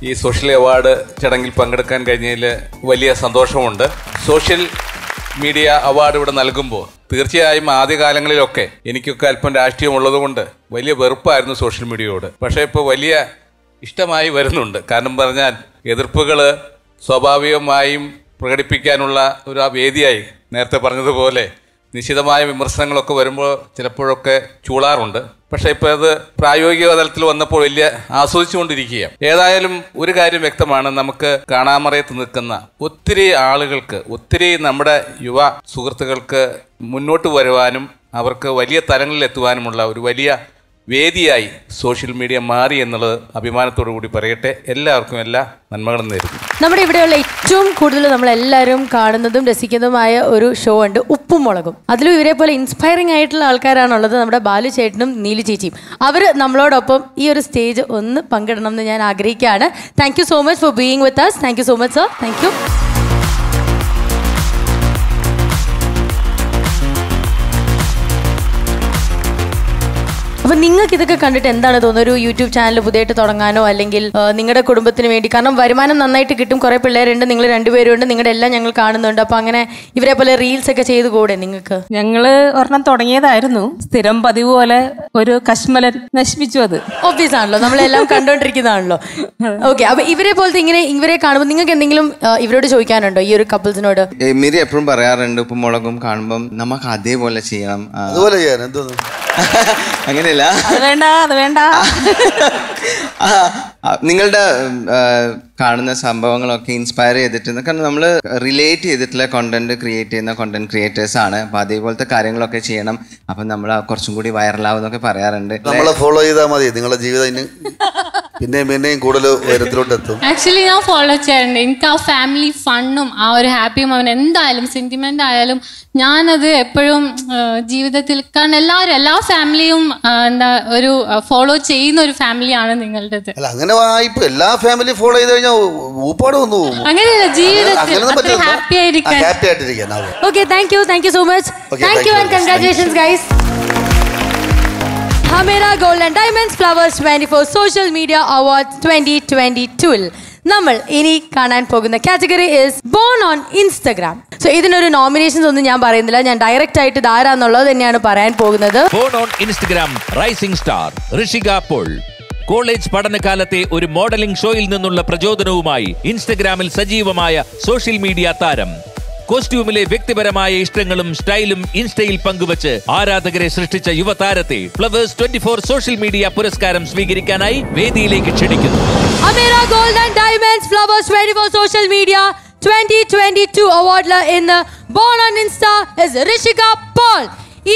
ഈ സോഷ്യൽ അവാർഡ് ചടങ്ങിൽ പങ്കെടുക്കാൻ കഴിഞ്ഞതിൽ വലിയ സന്തോഷമുണ്ട്. സോഷ്യൽ മീഡിയ അവാർഡ് ഇവിടെ നൽകുമ്പോൾ തീർച്ചയായും ആദ്യകാലങ്ങളിലൊക്കെ എനിക്കൊക്കെ അല്പം രാഷ്ട്രീയം ഉള്ളതുകൊണ്ട് വലിയ വെറുപ്പായിരുന്നു സോഷ്യൽ മീഡിയയോട്. പക്ഷേ ഇപ്പോൾ വലിയ ഇഷ്ടമായി വരുന്നുണ്ട്. കാരണം പറഞ്ഞാൽ എതിർപ്പുകൾ സ്വാഭാവികമായും പ്രകടിപ്പിക്കാനുള്ള ഒരു വേദിയായി നേരത്തെ പറഞ്ഞതുപോലെ നിശിതമായ വിമർശനങ്ങളൊക്കെ വരുമ്പോൾ ചിലപ്പോഴൊക്കെ ചൂളാറുണ്ട്. പക്ഷേ ഇപ്പോൾ അത് പ്രായോഗിക തലത്തിൽ വന്നപ്പോൾ വലിയ ആസ്വദിച്ചുകൊണ്ടിരിക്കുകയാണ്. ഏതായാലും ഒരു കാര്യം വ്യക്തമാണ്. നമുക്ക് കാണാമറയത്ത് നിൽക്കുന്ന ഒത്തിരി ആളുകൾക്ക് ഒത്തിരി നമ്മുടെ യുവ സുഹൃത്തുക്കൾക്ക് മുന്നോട്ട് വരുവാനും അവർക്ക് വലിയ തലങ്ങളിൽ എത്തുവാനുമുള്ള ഒരു വലിയ വേദിയായി സോഷ്യൽ മീഡിയ മാറി എന്നുള്ളത് അഭിമാനത്തോടു കൂടി പറയട്ടെ. എല്ലാവർക്കും എല്ലാ നന്മകളും നേരുന്നു. നമ്മുടെ ഇവിടെയുള്ള ഏറ്റവും കൂടുതൽ നമ്മൾ എല്ലാവരും കാണുന്നതും രസിക്കുന്നതുമായ ഒരു ഷോ ഉണ്ട് ഉപ്പും മുളകും. അതിലും ഇവരെ പോലെ ഇൻസ്പയറിംഗ് ആയിട്ടുള്ള ആൾക്കാരാണുള്ളത് നമ്മുടെ ബാലു ചേട്ടനും നീലു ചേച്ചിയും. അവർ നമ്മളോടൊപ്പം ഈ ഒരു സ്റ്റേജ് ഒന്ന് പങ്കിടണം എന്ന് ഞാൻ ആഗ്രഹിക്കുകയാണ്. Thank so much for being with us thank so much sir thank അപ്പൊ നിങ്ങൾക്ക് ഇതൊക്കെ കണ്ടിട്ട് എന്താണ് തോന്നുന്നത്? ഒരു യൂട്യൂബ് ചാനൽ പുതിയതായിട്ട് തുടങ്ങാനോ? അല്ലെങ്കിൽ നിങ്ങളുടെ കുടുംബത്തിന് വേണ്ടി? കാരണം വരുമാനം നന്നായിട്ട് കിട്ടും. കുറെ പിള്ളേരുണ്ട് നിങ്ങൾ രണ്ടുപേരും ഉണ്ട് നിങ്ങളുടെ എല്ലാം ഞങ്ങൾ കാണുന്നുണ്ട്. അപ്പൊ അങ്ങനെ ഇവരെ പോലെ റീൽസ് ഒക്കെ ചെയ്ത് കൂടെ നിങ്ങൾക്ക്? ഞങ്ങൾ ഒരെണ്ണം തുടങ്ങിയതായിരുന്നു. സ്ഥിരം പതിവ് പോലെ ഒരു കശ്മലൻ നശിപ്പിച്ചു അത്. ഓബിയസ് ആണല്ലോ. നമ്മളെല്ലാം കണ്ടോണ്ടിരിക്കുന്നതാണല്ലോ. ഓക്കെ അപ്പൊ ഇവരെ പോലത്തെ ഇങ്ങനെ ഇവരെ കാണുമ്പോൾ നിങ്ങൾക്ക് എന്തെങ്കിലും ഇവരോട് ചോദിക്കാനുണ്ടോ ഈ ഒരു കപ്പിൾസിനോട് എപ്പോഴും പറയാറുണ്ട് ഉപ്പും മുളകും കാണുമ്പോൾ നമുക്ക് അതേപോലെ ചെയ്യണം അതുപോലെ ചെയ്യാൻ എന്തോന്നു? അങ്ങനെയല്ല. അത് വേണ്ട അത് വേണ്ട. നിങ്ങളുടെ കാണുന്ന സംഭവങ്ങളൊക്കെ ഇൻസ്പയർ ചെയ്തിട്ടുണ്ട് കാരണം നമ്മൾ റിലേറ്റ് ചെയ്തിട്ടുള്ള കണ്ടന്റ് ക്രിയേറ്റ് ചെയ്യുന്ന കണ്ടന്റ് ക്രിയേറ്റേഴ്സ് ആണ്. അപ്പൊ അതേപോലത്തെ കാര്യങ്ങളൊക്കെ ചെയ്യണം. അപ്പൊ നമ്മൾ കുറച്ചും കൂടി വൈറലാവും എന്നൊക്കെ പറയാറുണ്ട്. നമ്മളെ ഫോളോ ചെയ്താൽ മതി. നിങ്ങളുടെ ജീവിതം പിന്നെയും പിന്നെയും കൂടുതൽ ഉയരത്തിലോട്ട് എത്തും ആക്ച്വലി ഞാൻ ഫോളോ ചെയ്യാറുണ്ട്. എനിക്ക് ആ ഫാമിലി ഫണ്ണും ആ ഒരു ഹാപ്പിയും അവൻ എന്തായാലും സെന്റിമെന്റ് ആയാലും ഞാനത് എപ്പോഴും ജീവിതത്തിൽ കാരണം എല്ലാവരും എല്ലാ ഫാമിലിയും എന്താ ഒരു ഫോളോ ചെയ്യുന്ന ഒരു ഫാമിലിയാണ് നിങ്ങളുടേത്. അല്ല അങ്ങനെ വായ്പ എല്ലാ ഫാമിലി ഫോളോ ചെയ്ത് കഴിഞ്ഞാൽ ഊപ്പാട് വന്നു പോകും. അങ്ങനെയല്ല ജീവിതത്തിൽ ഹാപ്പി ആയിരിക്കാൻ. Happy ആയിട്ടിരിക്കാൻ okay. Thank you thank you so much Okay, thank you and. Congratulations guys Amira gold and diamonds Flowers twenty four social media award twenty twenty ടുവിൽ നമ്മൾ ഇനി കാണാൻ പോകുന്ന category is born on Instagram so ഇതിനൊരു നോമിനേഷൻസ് ഒന്നും ഞാൻ പറയുന്നില്ല. ഞാൻ ഡയറക്റ്റ് ആയിട്ട് ധാരാന്നുള്ളത് തന്നെയാണ് പറയാൻ പോകുന്നത്. Born on Instagram rising star Rishika Paul college പഠനകാലത്തെ ഒരു മോഡലിംഗ് ഷോയിൽ നിന്നുള്ള പ്രചോദനവുമായി ഇൻസ്റ്റഗ്രാമിൽ സജീവമായ സോഷ്യൽ മീഡിയ താരം. കോസ്റ്റ്യൂമിലെ വ്യക്തിപരമായ ഇഷ്ടങ്ങളും സ്റ്റൈലും ഇൻസ്റ്റയിൽ പങ്കുവച്ച് ആരാധകരെ സൃഷ്ടിച്ച യുവതാരത്തെ Flowers twenty four social media പുരസ്കാരം സ്വീകരിക്കാനായി വേദിയിലേക്ക് ക്ഷണിക്കുന്നു. Amira diamonds Flowers twenty four social media twenty twenty two അവാർഡിൽ ഇന്ന് ബോൺ ഓൺ ഇൻസ്റ്റ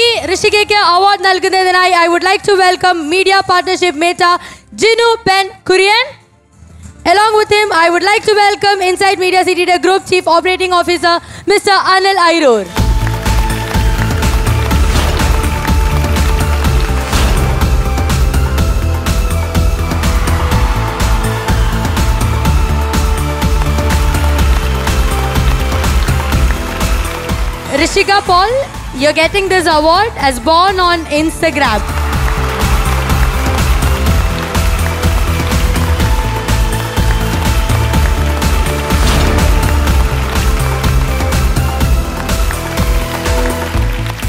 ഈ ഋഷികയ്ക്ക് അവാർഡ് നൽകുന്നതിനായി I would like to welcome media partnership Meta Jinu Ben Kurian Along with him, I would like to welcome Inside Media City the Group Chief Operating Officer, Mr. Anil Airur. Rishika Paul, you're getting this award as born on Instagram.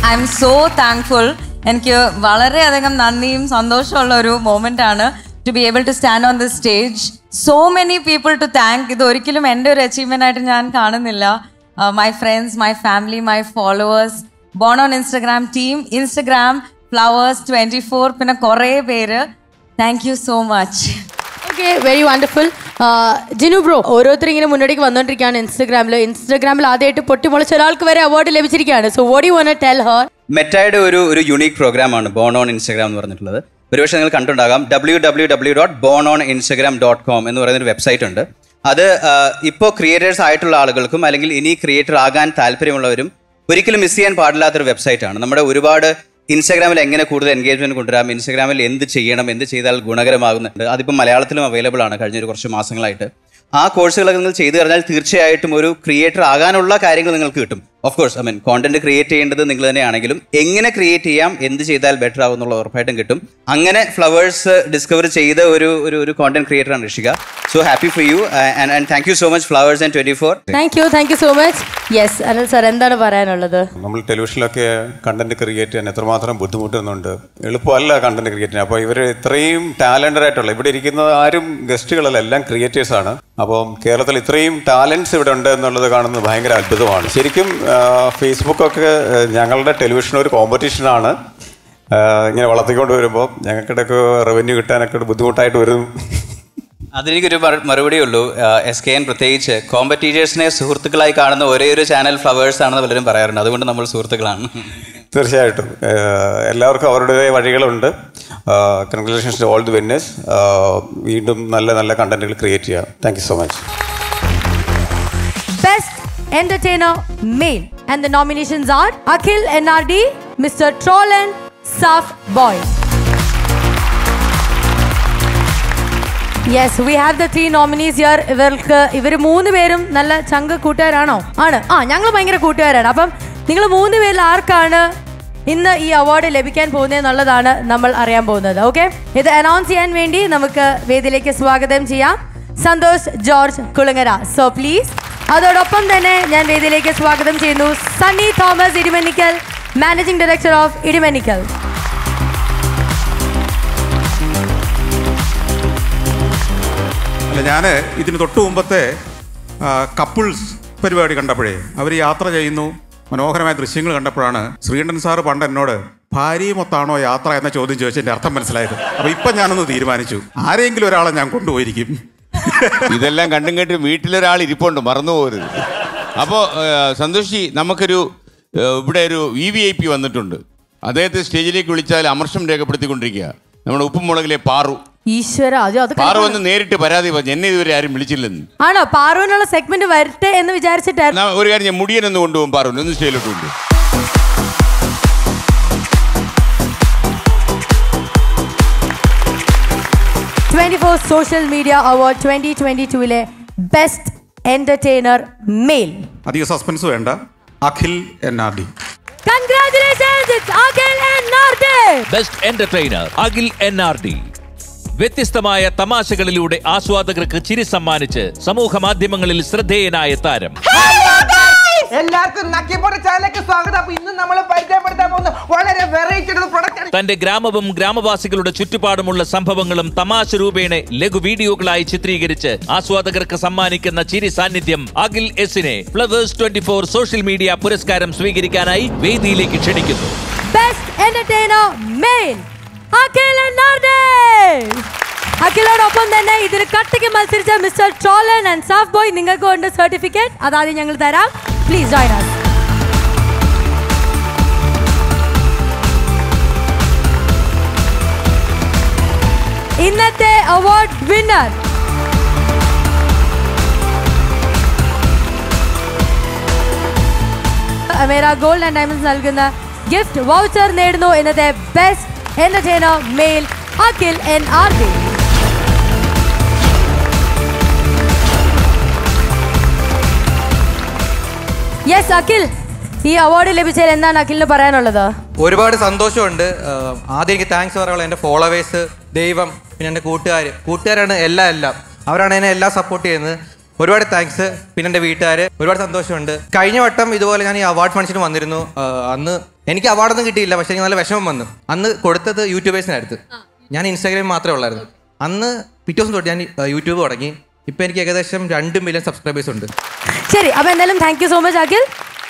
I am so thankful എനിക്ക് വളരെയധികം നന്ദിയും സന്തോഷമുള്ള ഒരു മൊമെന്റ് ആണ് to be able to stand on the stage so many people to thank ഇത് ഒരിക്കലും എന്റെ ഒരു അച്ചീവ്മെന്റ് ആയിട്ട് ഞാൻ കാണുന്നില്ല. My friends my family my followers born on Instagram team Instagram Flowers twenty four പിന്നെ കുറേ പേര്. Thank you so much okay very wonderful Jinu bro ഓരോരുത്തർ ഇങ്ങനെ മുന്നോട്ടേക്ക് വന്നുകൊണ്ടിരിക്കുകയാണ് ഇൻസ്റ്റഗ്രാമിൽ ഇൻസ്റ്റഗ്രാമിൽ ആദ്യമായിട്ട് പൊട്ടിമുളച്ച ഒരാൾക്ക് വരെ award ലഭിച്ചിരിക്കുകയാണ്. So what you won't tell her മെറ്റയുടെ ഒരു ഒരു യുണീക് പ്രോഗ്രാമാണ് ബോൺ ഓൺ ഇൻസ്റ്റാഗ്രാം എന്ന് പറഞ്ഞിട്ടുള്ളത്. ഒരുപക്ഷെ നിങ്ങൾ കണ്ടുണ്ടാകാം W W W dot born on Instagram dot com എന്ന് പറയുന്ന ഒരു വെബ്സൈറ്റ് ഉണ്ട്. അത് ഇപ്പോൾ ക്രിയേറ്റേഴ്സ് ആയിട്ടുള്ള ആളുകൾക്കും അല്ലെങ്കിൽ ഇനി ക്രിയേറ്റർ ആകാൻ താല്പര്യമുള്ളവരും ഒരിക്കലും മിസ് ചെയ്യാൻ പാടില്ലാത്തൊരു വെബ്സൈറ്റാണ് നമ്മുടെ ഒരുപാട് ഇൻസ്റ്റാഗ്രാമിൽ എങ്ങനെ കൂടുതൽ എൻഗേജ്മെന്റ് കൊണ്ടുവരാം? ഇൻസ്റ്റാഗ്രാമിൽ എന്ത് ചെയ്യണം? എന്ത് ചെയ്താൽ ഗുണകരമാകുന്നുണ്ട്? അതിപ്പോൾ മലയാളത്തിലും അവൈലബിൾ ആണ് കഴിഞ്ഞ ഒരു കുറച്ച് മാസങ്ങളായിട്ട്. ആ കോഴ്സുകളൊക്കെ നിങ്ങൾ ചെയ്തു കഴിഞ്ഞാൽ തീർച്ചയായിട്ടും ഒരു ക്രിയേറ്റർ ആകാനുള്ള കാര്യങ്ങൾ നിങ്ങൾക്ക് കിട്ടും. Of course I mean content create ചെയ്യേണ്ടത് നിങ്ങൾ തന്നെയാണെങ്കിലും എങ്ങനെ ക്രിയേറ്റ് ചെയ്യാം എന്ത് ചെയ്താൽ ബെറ്റർ ആവും എന്നുള്ള ഉറപ്പായിട്ടും കിട്ടും. അങ്ങനെ ഫ്ലവേഴ്സ് ഡിസ്കവർ ചെയ്ത ഒരു ഒരു ഒരു കോണ്ടന്റ് ക്രിയേറ്റർ ആണ് Rishika. So happy for you and thank you so much Flowers and twenty four thank you thank you so much yes Anil sir എന്താണ് പറയാനുള്ളത്? നമ്മൾ ടെലിവിഷനിലൊക്കെ കണ്ടന്റ് ക്രിയേറ്റ് ചെയ്യാൻ എത്രമാത്രം ബുദ്ധിമുട്ടുന്നുണ്ട്. എളുപ്പമല്ല കണ്ടന്റ് ക്രിയേറ്റ് ചെയ്യാൻ. അപ്പോൾ ഇവർ ഇത്രയും ടാലന്റഡ് ആയിട്ടുള്ള ഇവിടെ ഇരിക്കുന്ന ആരും ഗസ്റ്റുകളല്ല എല്ലാം ക്രിയേറ്റേഴ്സ് ആണ്. അപ്പം കേരളത്തിൽ ഇത്രയും ടാലൻസ് ഇവിടെ ഉണ്ട് എന്നുള്ളത് കാണുന്നത് ഭയങ്കര അത്ഭുതമാണ്. ശരിക്കും ഫേസ്ബുക്കൊക്കെ ഞങ്ങളുടെ ടെലിവിഷൻ ഒരു കോമ്പറ്റീഷനാണ്. ഇങ്ങനെ വളർത്തിക്കൊണ്ട് വരുമ്പോൾ ഞങ്ങൾക്കിടയ്ക്ക് റവന്യൂ കിട്ടാനൊക്കെ ബുദ്ധിമുട്ടായിട്ട് വരും. അതിനെനിക്കൊരു മറുപടി ഉള്ളൂ. എസ് കെ എൻ പ്രത്യേകിച്ച് കോമ്പറ്റീറ്റേഴ്സിനെ സുഹൃത്തുക്കളായി കാണുന്ന ഒരേ ഒരു ചാനൽ ഫ്ലവേഴ്സ് ആണെന്ന് പലരും പറയാറുണ്ട്. അതുകൊണ്ട് നമ്മൾ സുഹൃത്തുക്കളാണ്. തീർച്ചയായിട്ടും. എല്ലാവർക്കും അവരുടേതായ വഴികളുണ്ട്. Congratulations to all the winners വീണ്ടും നല്ല നല്ല കണ്ടന്റുകൾ ക്രിയേറ്റ് ചെയ്യാം. Thank you so much Entertainer Male. And the nominations are Akhil NRD, Mr. Trollen, Saf Boy. Yes we have the three nominees here ഇവർക്ക് ഇവർ മൂന്ന് പേരും നല്ല ചങ്ക് കൂട്ടുകാരാണോ? ആണ്. ആ ഞങ്ങൾ ഭയങ്കര കൂട്ടുകാരാണ്. അപ്പം നിങ്ങൾ മൂന്ന് പേരിൽ ആർക്കാണ് ഇന്ന് ഈ അവാർഡ് ലഭിക്കാൻ പോകുന്നതെന്നുള്ളതാണ് നമ്മൾ അറിയാൻ പോകുന്നത്. ഓക്കെ ഇത് അനൗൺസ് ചെയ്യാൻ വേണ്ടി നമുക്ക് വേദിയിലേക്ക് സ്വാഗതം ചെയ്യാം. Santhosh George Kulangara. So please അതോടൊപ്പം തന്നെ ഞാൻ വേദിയിലേക്ക് സ്വാഗതം ചെയ്യുന്നു. Sunny Thomas Idimannickal managing director of Idimannickal. അല്ല ഞാൻ ഇതിന് തൊട്ട് മുമ്പത്തെ കപ്പിൾസ് പരിപാടി കണ്ടപ്പോഴേ അവർ യാത്ര ചെയ്യുന്നു. മനോഹരമായ ദൃശ്യങ്ങൾ കണ്ടപ്പോഴാണ് ശ്രീകണ്ഠൻ സാറ് പണ്ട് എന്നോട് ഭാര്യയുമൊത്താണോ യാത്ര എന്ന ചോദ്യം ചോദിച്ചതിന്റെ അർത്ഥം മനസ്സിലായത്. അപ്പോൾ ഇപ്പം ഞാനൊന്ന് തീരുമാനിച്ചു. ആരെങ്കിലും ഒരാളെ ഞാൻ കൊണ്ടുപോയിരിക്കും. ഇതെല്ലാം കണ്ടും കേട്ടും വീട്ടിലൊരാൾ ഇരിപ്പുണ്ട് മറന്നു പോകരുത്. അപ്പോൾ സന്തോഷി നമുക്കൊരു ഇവിടെ ഒരു വി വി ഐ പി വന്നിട്ടുണ്ട്. അദ്ദേഹത്തെ സ്റ്റേജിലേക്ക് വിളിച്ചാൽ അമർഷം രേഖപ്പെടുത്തിക്കൊണ്ടിരിക്കുക. നമ്മുടെ ഉപ്പുമുളകിലെ പാറു. ഈശ്വര പാറു വന്ന് നേരിട്ട് പരാതി പറഞ്ഞു എന്നെ ഇതുവരെ ആരും വിളിച്ചില്ലെന്ന്. ആണോ? പാറുവിനുള്ള സെഗ്മെന്റ് വരട്ടെ എന്ന് വിചാരിച്ചിട്ടായിരുന്നു. ഒരു കാര്യം ഞാൻ മുടിയനൊന്ന് കൊണ്ടുപോകും പാറുവിന് ഒന്ന് സ്റ്റേജിലോട്ട് കൊണ്ടു twenty four social media award twenty twenty ടുവിലെ best entertainer male. അധിക സസ്പെൻസ് വേണ്ട. Akhil N R D. Best entertainer Akhil N R D. വ്യത്യസ്തമായ തമാശകളിലൂടെ ആസ്വാദകർക്ക് ചിരി സമ്മാനിച്ച് സമൂഹ മാധ്യമങ്ങളിൽ ശ്രദ്ധേയനായ താരം. എല്ലാവർക്കും നക്കിപ്പോടെ ചാനലിലേക്ക് സ്വാഗതം. അപ്പൊ ഇന്ന് നമ്മൾ പരിചയപ്പെടുത്താൻ പോകുന്ന വളരെ വെറൈറ്റി പ്രൊഡക്റ്റ് ആണ്. തന്റെ ഗ്രാമവും ഗ്രാമവാസികളുടെ ചുറ്റുപാടുമുള്ള സംഭവങ്ങളും തമാശ രൂപേണ ലഘു വീഡിയോകളായി ചിത്രീകരിച്ച് ആസ്വാദകർക്ക് സമ്മാനിക്കുന്ന ചിരി സാന്നിധ്യം അഖിൽ എസിനെ Flowers twenty four social media പുരസ്കാരം സ്വീകരിക്കാനായി വേദിയിലേക്ക് ക്ഷണിക്കുന്നു. ബെസ്റ്റ് എന്റർടൈനർ മെയിൽ ആൻഡ് നാർഡേ അഖിലോടൊപ്പം തന്നെ ഇതിൽ കട്ടിക്ക് മത്സരിച്ച mister Trollen and Saf boy നിങ്ങൾക്ക് ഉണ്ട് സർട്ടിഫിക്കറ്റ് അതാദ്യം ഞങ്ങൾ തരാം. പ്ലീസ് ജോയിൻ ആസ് ഇന്നത്തെ award winner Amira gold and diamonds നൽകുന്ന ഗിഫ്റ്റ് വൗച്ചർ നേടുന്നു. ഇന്നത്തെ best male Akhil N R B yes Akhil ഈ അവാർഡ് ലഭിച്ചതിൽ എന്താണ് അഖിലിന് പറയാനുള്ളത്? ഒരുപാട് സന്തോഷമുണ്ട്. ആദ്യം എനിക്ക് താങ്ക്സ് പറയാനുള്ളത് എന്റെ ഫോളോവേഴ്സ് ദൈവം പിന്നെ എന്റെ കൂട്ടുകാർ കൂട്ടുകാരാണ് എല്ലാം എല്ലാം. അവരാണ് എന്നെ എല്ലാം സപ്പോർട്ട് ചെയ്യുന്നത്. ഒരുപാട് താങ്ക്സ് പിന്നെ എന്റെ വീട്ടുകാർ ഒരുപാട് സന്തോഷമുണ്ട്. കഴിഞ്ഞ വട്ടം ഇതുപോലെ ഞാൻ ഈ അവാർഡ് ഫംഗ്ഷന് വന്നിരുന്നു. അന്ന് എനിക്ക് അവാർഡൊന്നും കിട്ടിയില്ല പക്ഷെ എനിക്ക് നല്ല വിഷമം വന്നു. അന്ന് കൊടുത്തത് യൂട്യൂബേഴ്സിനടുത്ത്. ഞാൻ ഇൻസ്റ്റാഗ്രാമിൽ മാത്രമേ ഉള്ളായിരുന്നു. അന്ന് പിറ്റേ ദിവസം തൊട്ട് ഞാൻ യൂട്യൂബ് തുടങ്ങി. ഇപ്പൊ എനിക്ക് ഏകദേശം രണ്ട് മില്യൺ സബ്സ്ക്രൈബേഴ്സ് ഉണ്ട്. ശരി അപ്പൊ എന്തായാലും thank you so much Akhil.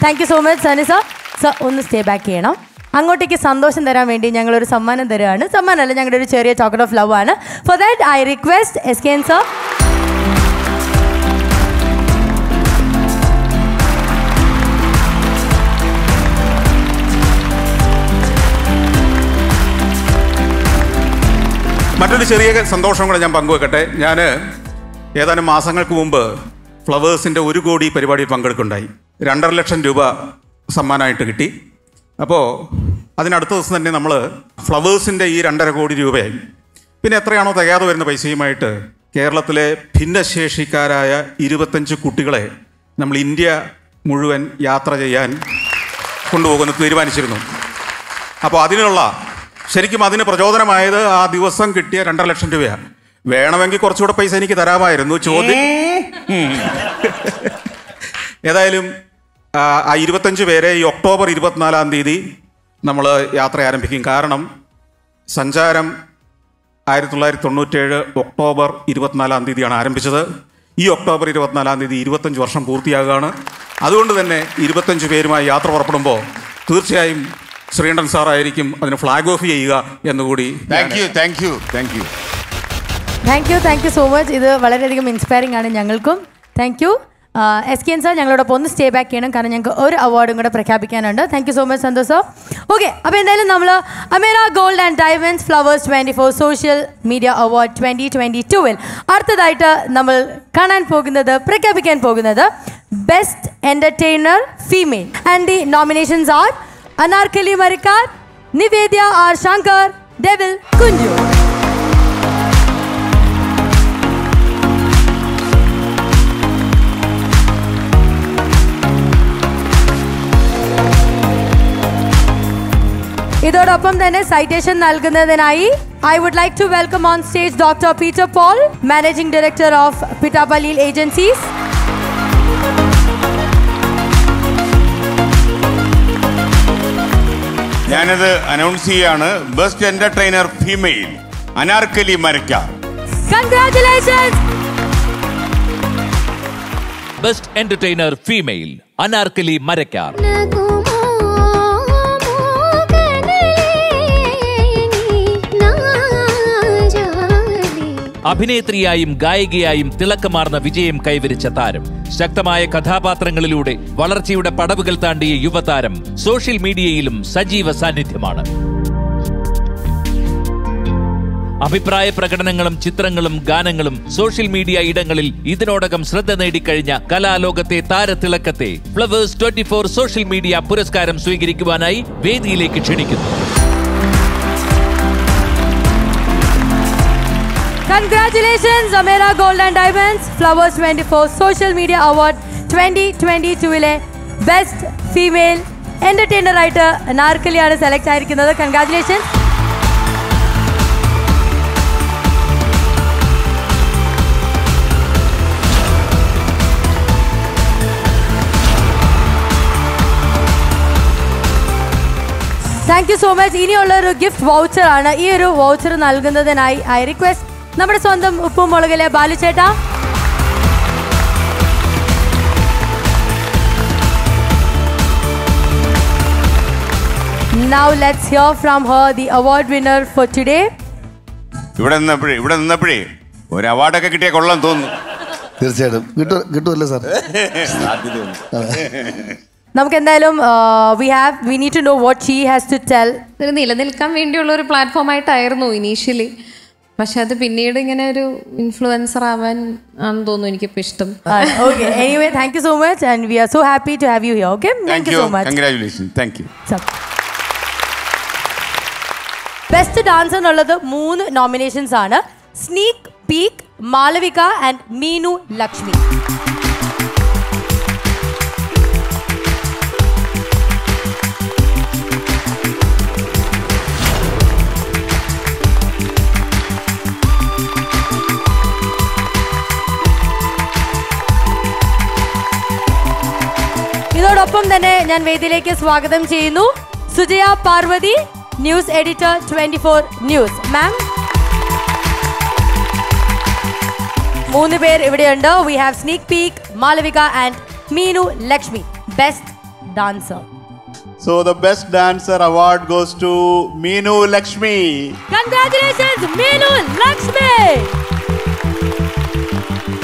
Thank you so much Sunny sir sir ഒന്ന് സ്റ്റേ ബാക്ക് ചെയ്യണം. അങ്ങോട്ടേക്ക് സന്തോഷം തരാൻ വേണ്ടി ഞങ്ങൾ ഒരു സമ്മാനം തരുകയാണ് സമ്മാനമല്ല ഞങ്ങളുടെ ഒരു ചെറിയ ചോക്ലേറ്റ് ഓഫ് ലവ് ആണ്. For that I request S K N sir മറ്റൊരു ചെറിയ സന്തോഷം കൂടെ ഞാൻ പങ്കുവെക്കട്ടെ. ഞാൻ ഏതാനും മാസങ്ങൾക്ക് മുമ്പ് ഫ്ലവേഴ്സിന്റെ ഒരു കോടി പരിപാടിയിൽ പങ്കെടുക്കുണ്ടായി രണ്ടര ലക്ഷം രൂപ സമ്മാനമായിട്ട് കിട്ടി. അപ്പോൾ അതിനടുത്ത ദിവസം തന്നെ നമ്മൾ ഫ്ലവേഴ്സിന്റെ ഈ രണ്ടര കോടി രൂപയായി. പിന്നെ എത്രയാണോ തികയാതെ വരുന്ന പൈസയുമായിട്ട് കേരളത്തിലെ ഭിന്നശേഷിക്കാരായ ഇരുപത്തഞ്ച് കുട്ടികളെ നമ്മൾ ഇന്ത്യ മുഴുവൻ യാത്ര ചെയ്യാൻ കൊണ്ടുപോകുന്നത് തീരുമാനിച്ചിരുന്നു. അപ്പോൾ അതിനുള്ള ശരിക്കും അതിന് പ്രചോദനമായത് ആ ദിവസം കിട്ടിയ രണ്ടര ലക്ഷം രൂപയാണ്. വേണമെങ്കിൽ കുറച്ചുകൂടെ പൈസ എനിക്ക് തരാമായിരുന്നു. ചോദ്യം. ഏതായാലും ആ ഇരുപത്തഞ്ച് പേരെ ഈ ഒക്ടോബർ ഇരുപത്തിനാലാം തീയതി നമ്മൾ യാത്ര ആരംഭിക്കും. കാരണം സഞ്ചാരം ആയിരത്തി തൊള്ളായിരത്തി തൊണ്ണൂറ്റേഴ് ഒക്ടോബർ ഇരുപത്തിനാലാം തീയതിയാണ് ആരംഭിച്ചത്. ഈ ഒക്ടോബർ ഇരുപത്തിനാലാം തീയതി ഇരുപത്തഞ്ച് വർഷം പൂർത്തിയാകുകയാണ്. അതുകൊണ്ട് തന്നെ ഇരുപത്തഞ്ച് പേരുമായി യാത്ര പുറപ്പെടുമ്പോൾ തീർച്ചയായും ശ്രീകണ്ഠൻ സാറായിരിക്കും അതിന് ഫ്ലാഗ് ഓഫ് ചെയ്യുക എന്നുകൂടി thank you thank you thank you thank you thank you so much ഇത് വളരെയധികം ഇൻസ്പയറിംഗ് ആണ് ഞങ്ങൾക്കും. Thank you S K N sir ഞങ്ങളോടൊപ്പം ഒന്ന് സ്റ്റേ ബാക്ക് ചെയ്യണം. കാരണം ഞങ്ങൾക്ക് ഒരു അവാർഡും കൂടെ പ്രഖ്യാപിക്കാനുണ്ട്. Thank you so much Santhosh. Sir okay അപ്പോൾ എന്തായാലും നമ്മൾ Amira Gold and Diamonds Flowers twenty four social media award twenty twenty ടുവിൽ അടുത്തതായിട്ട് നമ്മൾ കാണാൻ പോകുന്നത് പ്രഖ്യാപിക്കാൻ പോകുന്നത് best entertainer female and the nominations are Anarkali Marikar Nivedya R Shankar devil Kunchu ഇതോടൊപ്പം തന്നെ സൈറ്റേഷൻ നൽകുന്നതിനായി I would like to welcome on stage doctor Peter Paul managing director of Pittappillil Agencies ഞാനത് അനൗൺസ് ചെയ്യാണ്. Best entertainer female Anarkali Marikar best entertainer female Anarkali Marikar. അഭിനേത്രിയായും ഗായികയായും തിളക്കമാർന്ന വിജയം കൈവരിച്ച താരം. ശക്തമായ കഥാപാത്രങ്ങളിലൂടെ വളർച്ചയുടെ പടവുകൾ താണ്ടിയ യുവതാരം സോഷ്യൽ മീഡിയയിലും സജീവ സാന്നിധ്യമാണ്. അഭിപ്രായ പ്രകടനങ്ങളും ചിത്രങ്ങളും ഗാനങ്ങളും സോഷ്യൽ മീഡിയ ഇടങ്ങളിൽ ഇതിനോടകം ശ്രദ്ധ നേടിക്കഴിഞ്ഞ കലാലോകത്തെ താരത്തിളക്കത്തെ Flowers twenty four social media പുരസ്കാരം സ്വീകരിക്കുവാനായി വേദിയിലേക്ക് ക്ഷണിക്കുന്നു. Congratulations Amira Gold and Diamonds Flowers twenty four social media award twenty twenty ടുവിലെ best female entertainer ആയിട്ട് നാർക്കലിയാണ് സെലക്ട് ആയിരിക്കുന്നത്. Congratulations thank you so much ഇനിയുള്ള ഒരു ഗിഫ്റ്റ് വൗച്ചർ ആണ്. ഈ ഒരു വൗച്ചർ നൽകുന്നതിനായി ഐ റിക്വസ്റ്റ് നമ്മുടെ സ്വന്തം ഉപ്പും മുളകിലെ ബാലുചേട്ടാ Now let's hear from her the award winner for today. ഇവിടെ നിന്നപ്പോഴേ ഇവിടെ നിന്നപ്പോഴേ ഒരു അവാർഡൊക്കെ കിട്ടിയ കൊള്ളാൻ തോന്നുന്നു. തീർച്ചയായിട്ടും. കിട്ടും കിട്ടുമല്ലോ സാർ? നമുക്ക് എന്തായാലും we have we need to know what she has to tell നിലനിൽക്കാൻ വേണ്ടിയുള്ള ഒരു പ്ലാറ്റ്ഫോം ആയിട്ടായിരുന്നു ഇനീഷ്യലി പക്ഷെ അത് പിന്നീട് ഇങ്ങനെ ഒരു ഇൻഫ്ലുവൻസർ ആവാൻ ആണെന്ന് തോന്നുന്നു എനിക്കിപ്പോൾ ഇഷ്ടം. Anyway thank you so much and we are so happy to have you here okay thank you so much congratulation thank you best dancer എന്നുള്ളത് മൂന്ന് നോമിനേഷൻസ് ആണ്. Sneak peek Malavika and Meenu Lakshmi ഇതോടൊപ്പം തന്നെ ഞാൻ വേദിയിലേക്ക് സ്വാഗതം ചെയ്യുന്നു. Sujaya Parvathy news editor twenty four news. Ma'am മൂന്ന് പേർ ഇവിടെയുണ്ട്. We have sneak peek Malavika and Meenu Lakshmi best dancer So the best dancer award goes to Meenu Lakshmi. Congratulations Meenu Lakshmi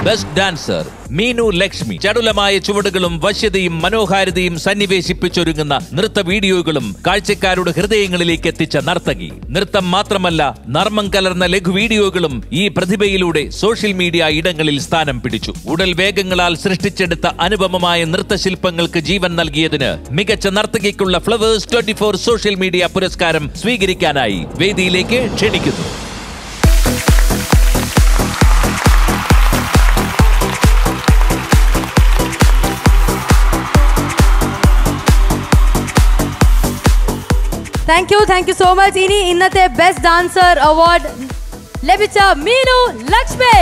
best dancer Meenu Lakshmi ചടുലമായ ചുവടുകളും വശ്യതയും മനോഹാരിതയും സന്നിവേശിപ്പിച്ചൊരുങ്ങുന്ന നൃത്ത വീഡിയോകളും കാഴ്ചക്കാരുടെ ഹൃദയങ്ങളിലേക്ക് എത്തിച്ച നർത്തകി. നൃത്തം മാത്രമല്ല നർമ്മം കലർന്ന ലഘു വീഡിയോകളും ഈ പ്രതിഭയിലൂടെ സോഷ്യൽ മീഡിയ ഇടങ്ങളിൽ സ്ഥാനം പിടിച്ചു. ഉടൽ വേഗങ്ങളാൽ സൃഷ്ടിച്ചെടുത്ത അനുപമമായ നൃത്തശില്പങ്ങൾക്ക് ജീവൻ നൽകിയതിന് മികച്ച നർത്തകിക്കുള്ള ഫ്ലവേഴ്സ് ട്വന്റി സോഷ്യൽ മീഡിയ പുരസ്കാരം സ്വീകരിക്കാനായി വേദിയിലേക്ക് ക്ഷണിക്കുന്നു. Thank you thank you so much ഇനി ഇന്നത്തെ ബെസ്റ്റ് ഡാൻസർ അവാർഡ് ലഭിച്ച മീനു ലക്ഷ്മി.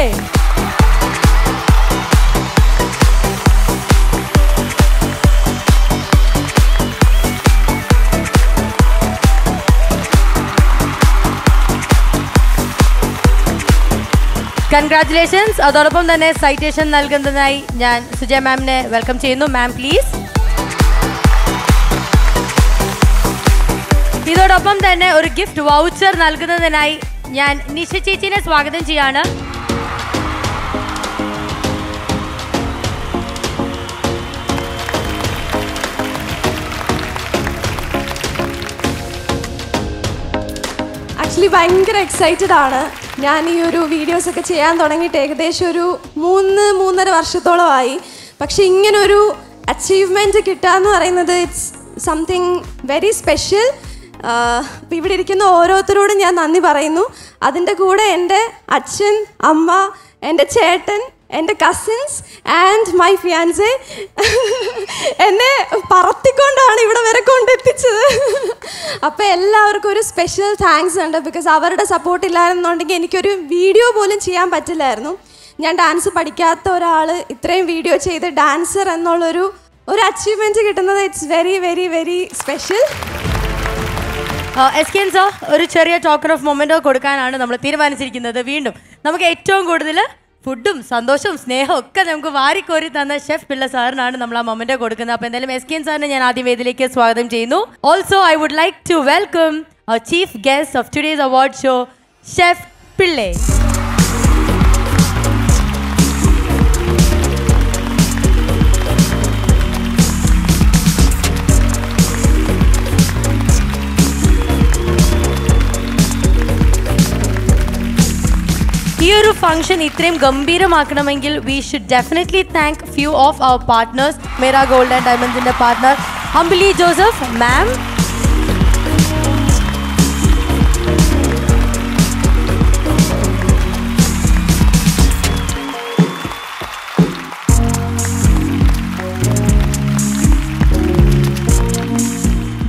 കൺഗ്രാറ്റുലേഷൻസ് അതോടൊപ്പം തന്നെ സൈറ്റേഷൻ നൽകുന്നതിനായി ഞാൻ സുജയ മാമിനെ വെൽക്കം ചെയ്യുന്നു. മാം പ്ലീസ് ഇതോടൊപ്പം തന്നെ ഒരു ഗിഫ്റ്റ് വൗച്ചർ നൽകുന്നതിനായി ഞാൻ നിഷ ചേച്ചിനെ സ്വാഗതം ചെയ്യാണ്. ആക്ച്വലി ഭയങ്കര എക്സൈറ്റഡ് ആണ്. ഞാൻ ഈ ഒരു വീഡിയോസ് ഒക്കെ ചെയ്യാൻ തുടങ്ങിയിട്ട് ഏകദേശം ഒരു മൂന്ന് മൂന്നര വർഷത്തോളമായി. പക്ഷെ ഇങ്ങനൊരു അച്ചീവ്മെന്റ് കിട്ടുക എന്ന് പറയുന്നത് ഇറ്റ്സ് സംതിങ് വെരി സ്പെഷ്യൽ ഇപ്പം ഇവിടെ ഇരിക്കുന്ന ഓരോരുത്തരോടും ഞാൻ നന്ദി പറയുന്നു. അതിന്റെ കൂടെ എന്റെ അച്ഛൻ അമ്മ എന്റെ ചേട്ടൻ എന്റെ കസിൻസ് ആൻഡ് മൈ ഫിയാൻസെ എന്നെ പറത്തിക്കൊണ്ടാണ് ഇവിടെ വരെ കൊണ്ടെത്തിച്ചത്. അപ്പോൾ എല്ലാവർക്കും ഒരു സ്പെഷ്യൽ താങ്ക്സ് ഉണ്ട്. ബിക്കോസ് അവരുടെ സപ്പോർട്ട് ഇല്ലായിരുന്നുണ്ടെങ്കിൽ എനിക്കൊരു വീഡിയോ പോലും ചെയ്യാൻ പറ്റില്ലായിരുന്നു. ഞാൻ ഡാൻസ് പഠിക്കാത്ത ഒരാൾ ഇത്രയും വീഡിയോ ചെയ്ത് ഡാൻസർ എന്നുള്ളൊരു ഒരു അച്ചീവ്മെന്റ് കിട്ടുന്നത് it's very very very special S K sir ഒരു ചെറിയ ടോക്കൺ ഓഫ് മൊമെന്റോ കൊടുക്കാനാണ് നമ്മൾ തീരുമാനിച്ചിരിക്കുന്നത്. വീണ്ടും നമുക്ക് ഏറ്റവും കൂടുതൽ ഫുഡും സന്തോഷവും സ്നേഹവും ഒക്കെ നമുക്ക് വാരിക്കോരി തന്ന ഷെഫ് പിള്ള സാറിനാണ് നമ്മൾ ആ മൊമെന്റോ കൊടുക്കുന്നത്. അപ്പോൾ എന്തായാലും എസ് കെ സാറിനെ ഞാൻ ആദ്യം വേദിയിലേക്ക് സ്വാഗതം ചെയ്യുന്നു. Also I would like to welcome chief guest of today's award show chef Pillai. ഒരു ഫംഗ്ഷൻ ഇത്രയും ഗംഭീരമാക്കണമെങ്കിൽ we should definitely thank few of our partners Amira Gold and ഡയമണ്ട്സിന്റെ partner Ambili Joseph ma'am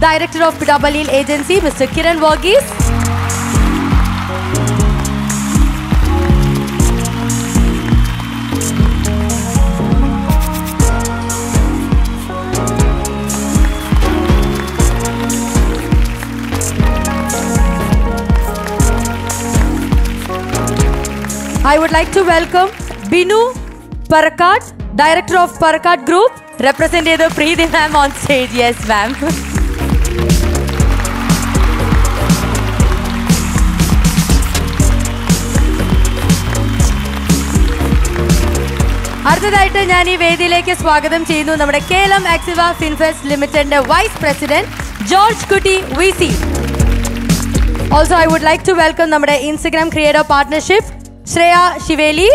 Director of Pidabalil Agency, Mr. Kiran Varghese. I would like to welcome Binu Parakat, Director of Parakat Group, Representative Preeti ma'am on stage. Yes, ma'am. അടുത്തതായിട്ട് ഞാൻ ഈ വേദിയിലേക്ക് സ്വാഗതം ചെയ്യുന്നു നമ്മുടെ കേലം ആക്സിവ ഫിൻഫെസ്റ്റ് ലിമിറ്റഡിന്റെ vice president George Kutty V C also I would like to welcome നമ്മുടെ Instagram creator partnership Shreya Shiveli.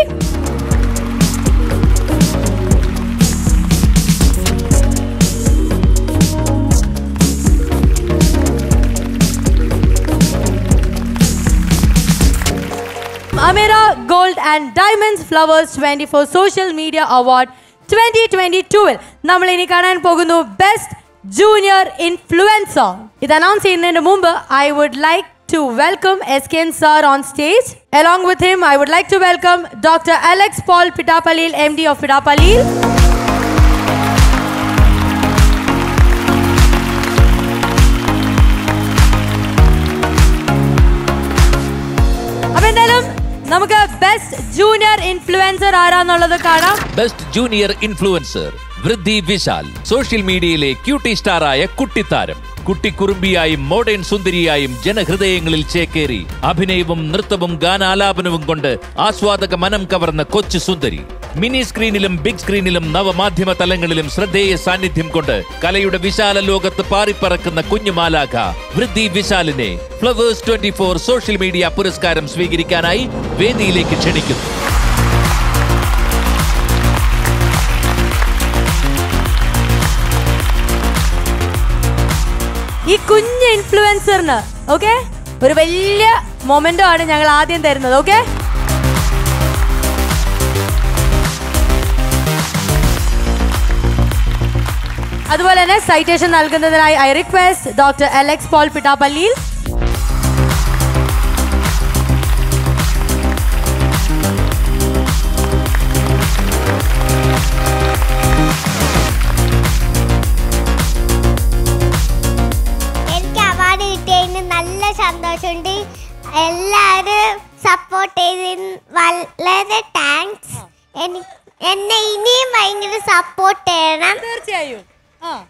Amira Gold and Diamonds Flowers 24 Social Media Award 2022 ൽ നമ്മൾ ഇനി കാണാൻ പോകുന്നു ബെസ്റ്റ് ജൂനിയർ ഇൻഫ്ലുവൻസർ. ഇത് അനൗൺസ് ചെയ്യുന്നതിന് മുമ്പ് I would like to welcome SKN sir on stage. Along with him, I would like to welcome Dr. Alex Paul Pitapalil, MD of Pitapalil. അപ്പൊ എന്തായാലും നമുക്ക് ബെസ്റ്റ് ജൂനിയർ ഇൻഫ്ലുവൻസർ ആരാന്നുള്ളത് കാണാം ബെസ്റ്റ് ജൂനിയർ ഇൻഫ്ലുവൻസർ വൃദ്ധി വിശാൽ. സോഷ്യൽ മീഡിയയിലെ ക്യൂട്ടി സ്റ്റാറായ കുട്ടിത്താരം. കുട്ടിക്കുറുമ്പിയായും മോഡേൺ സുന്ദരിയായും ജനഹൃദയങ്ങളിൽ ചേക്കേറി. അഭിനയവും നൃത്തവും ഗാനാലാപനവും കൊണ്ട് ആസ്വാദക മനം കവർന്ന കൊച്ചു സുന്ദരി. മിനി സ്ക്രീനിലും ബിഗ് സ്ക്രീനിലും നവമാധ്യമ തലങ്ങളിലും ശ്രദ്ധേയ സാന്നിധ്യം കൊണ്ട് കലയുടെ വിശാല ലോകത്ത് പാറിപ്പറക്കുന്ന കുഞ്ഞുമാലാഖ വൃദ്ധി വിശാലിനെ ഫ്ലവേഴ്സ് ട്വന്റി സോഷ്യൽ മീഡിയ പുരസ്കാരം സ്വീകരിക്കാനായി വേദിയിലേക്ക് ക്ഷണിക്കുന്നു. ഈ കുഞ്ഞ് ഇൻഫ്ലുവൻസറിന് ഓക്കെ ഒരു വലിയ മൊമെന്റോ ആണ് ഞങ്ങൾ ആദ്യം തരുന്നത് ഓക്കെ അതുപോലെ തന്നെ സൈറ്റേഷൻ നൽകുന്നതിനായി I request doctor Alex Paul Pittappillil എല്ലാവരും സപ്പോർട്ട് ചെയ്തതിന് വളരെ താങ്ക്സ് എന്നെ ഇനിയും ഭയങ്കര സപ്പോർട്ട് ചെയ്യണം. തീർച്ചയായും.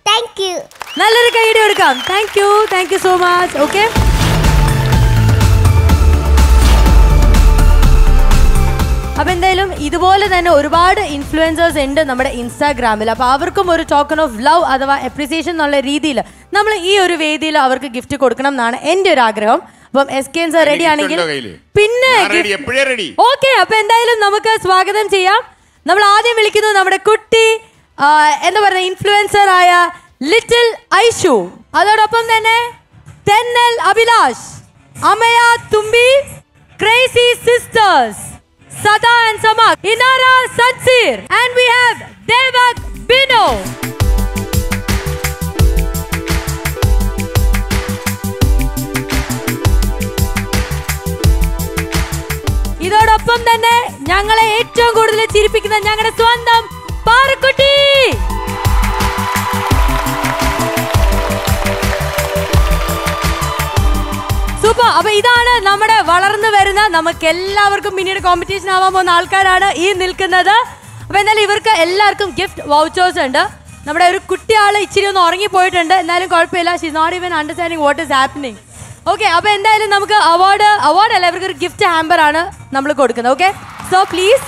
താങ്ക് യു നല്ലൊരു കൈയ്യടി കൊടുക്കാം. Thank you thank you so much okay അപ്പൊ എന്തായാലും ഇതുപോലെ തന്നെ ഒരുപാട് ഇൻഫ്ലുവൻസേഴ്സ് ഉണ്ട് നമ്മുടെ ഇൻസ്റ്റാഗ്രാമിൽ അപ്പൊ അവർക്കും ഒരു ടോക്കൺ ഓഫ് ലവ് അഥവാ അപ്രിസിയേഷൻ എന്നുള്ള രീതിയിൽ നമ്മൾ ഈ ഒരു വേദിയിൽ അവർക്ക് ഗിഫ്റ്റ് കൊടുക്കണം എന്നാണ് എന്റെ ഒരു ആഗ്രഹം. അപ്പം എസ് കെ സർ റെഡി ആണെങ്കിൽ പിന്നെ ഓക്കെ അപ്പൊ എന്തായാലും നമുക്ക് സ്വാഗതം ചെയ്യാം. നമ്മൾ ആദ്യം വിളിക്കുന്നത് നമ്മുടെ കുട്ടി എന്ന് പറയുക ഇൻഫ്ലുവൻസർ ആയ ലിറ്റിൽ ഐഷു. അതോടൊപ്പം തന്നെ Thennal Abhilash Amaya Thumbi crazy sisters Sada and Sama Inara Sanzeer and we have Devak Bino. ഇതോടൊപ്പം തന്നെ ഞങ്ങളെ ഏറ്റവും കൂടുതൽ ചിരിപ്പിക്കുന്ന ഞങ്ങളുടെ സ്വന്തം പാറക്കുട്ടി. സൂപ്പർ അപ്പൊ ഇതാണ് നമ്മുടെ വളർന്നു വരുന്ന നമുക്ക് എല്ലാവർക്കും പിന്നീട് കോമ്പറ്റീഷൻ ആവാൻ പോകുന്ന ആൾക്കാരാണ് ഈ നിൽക്കുന്നത്. അപ്പൊ എന്നാൽ ഇവർക്ക് എല്ലാവർക്കും ഗിഫ്റ്റ് വൗച്ചേഴ്സ് ഉണ്ട്. നമ്മുടെ ഒരു കുട്ടിയാൾ ഇച്ചിരി ഒന്ന് ഉറങ്ങി പോയിട്ടുണ്ട് എന്നാലും കുഴപ്പമില്ല. She's not even understanding what is happening okay അപ്പൊ എന്തായാലും നമുക്ക് അവാർഡ് അവാർഡ് അല്ല ഇവർക്ക് ഒരു ഗിഫ്റ്റ് ഹാമ്പർ ആണ് നമ്മൾ കൊടുക്കുന്നത്. Okay so please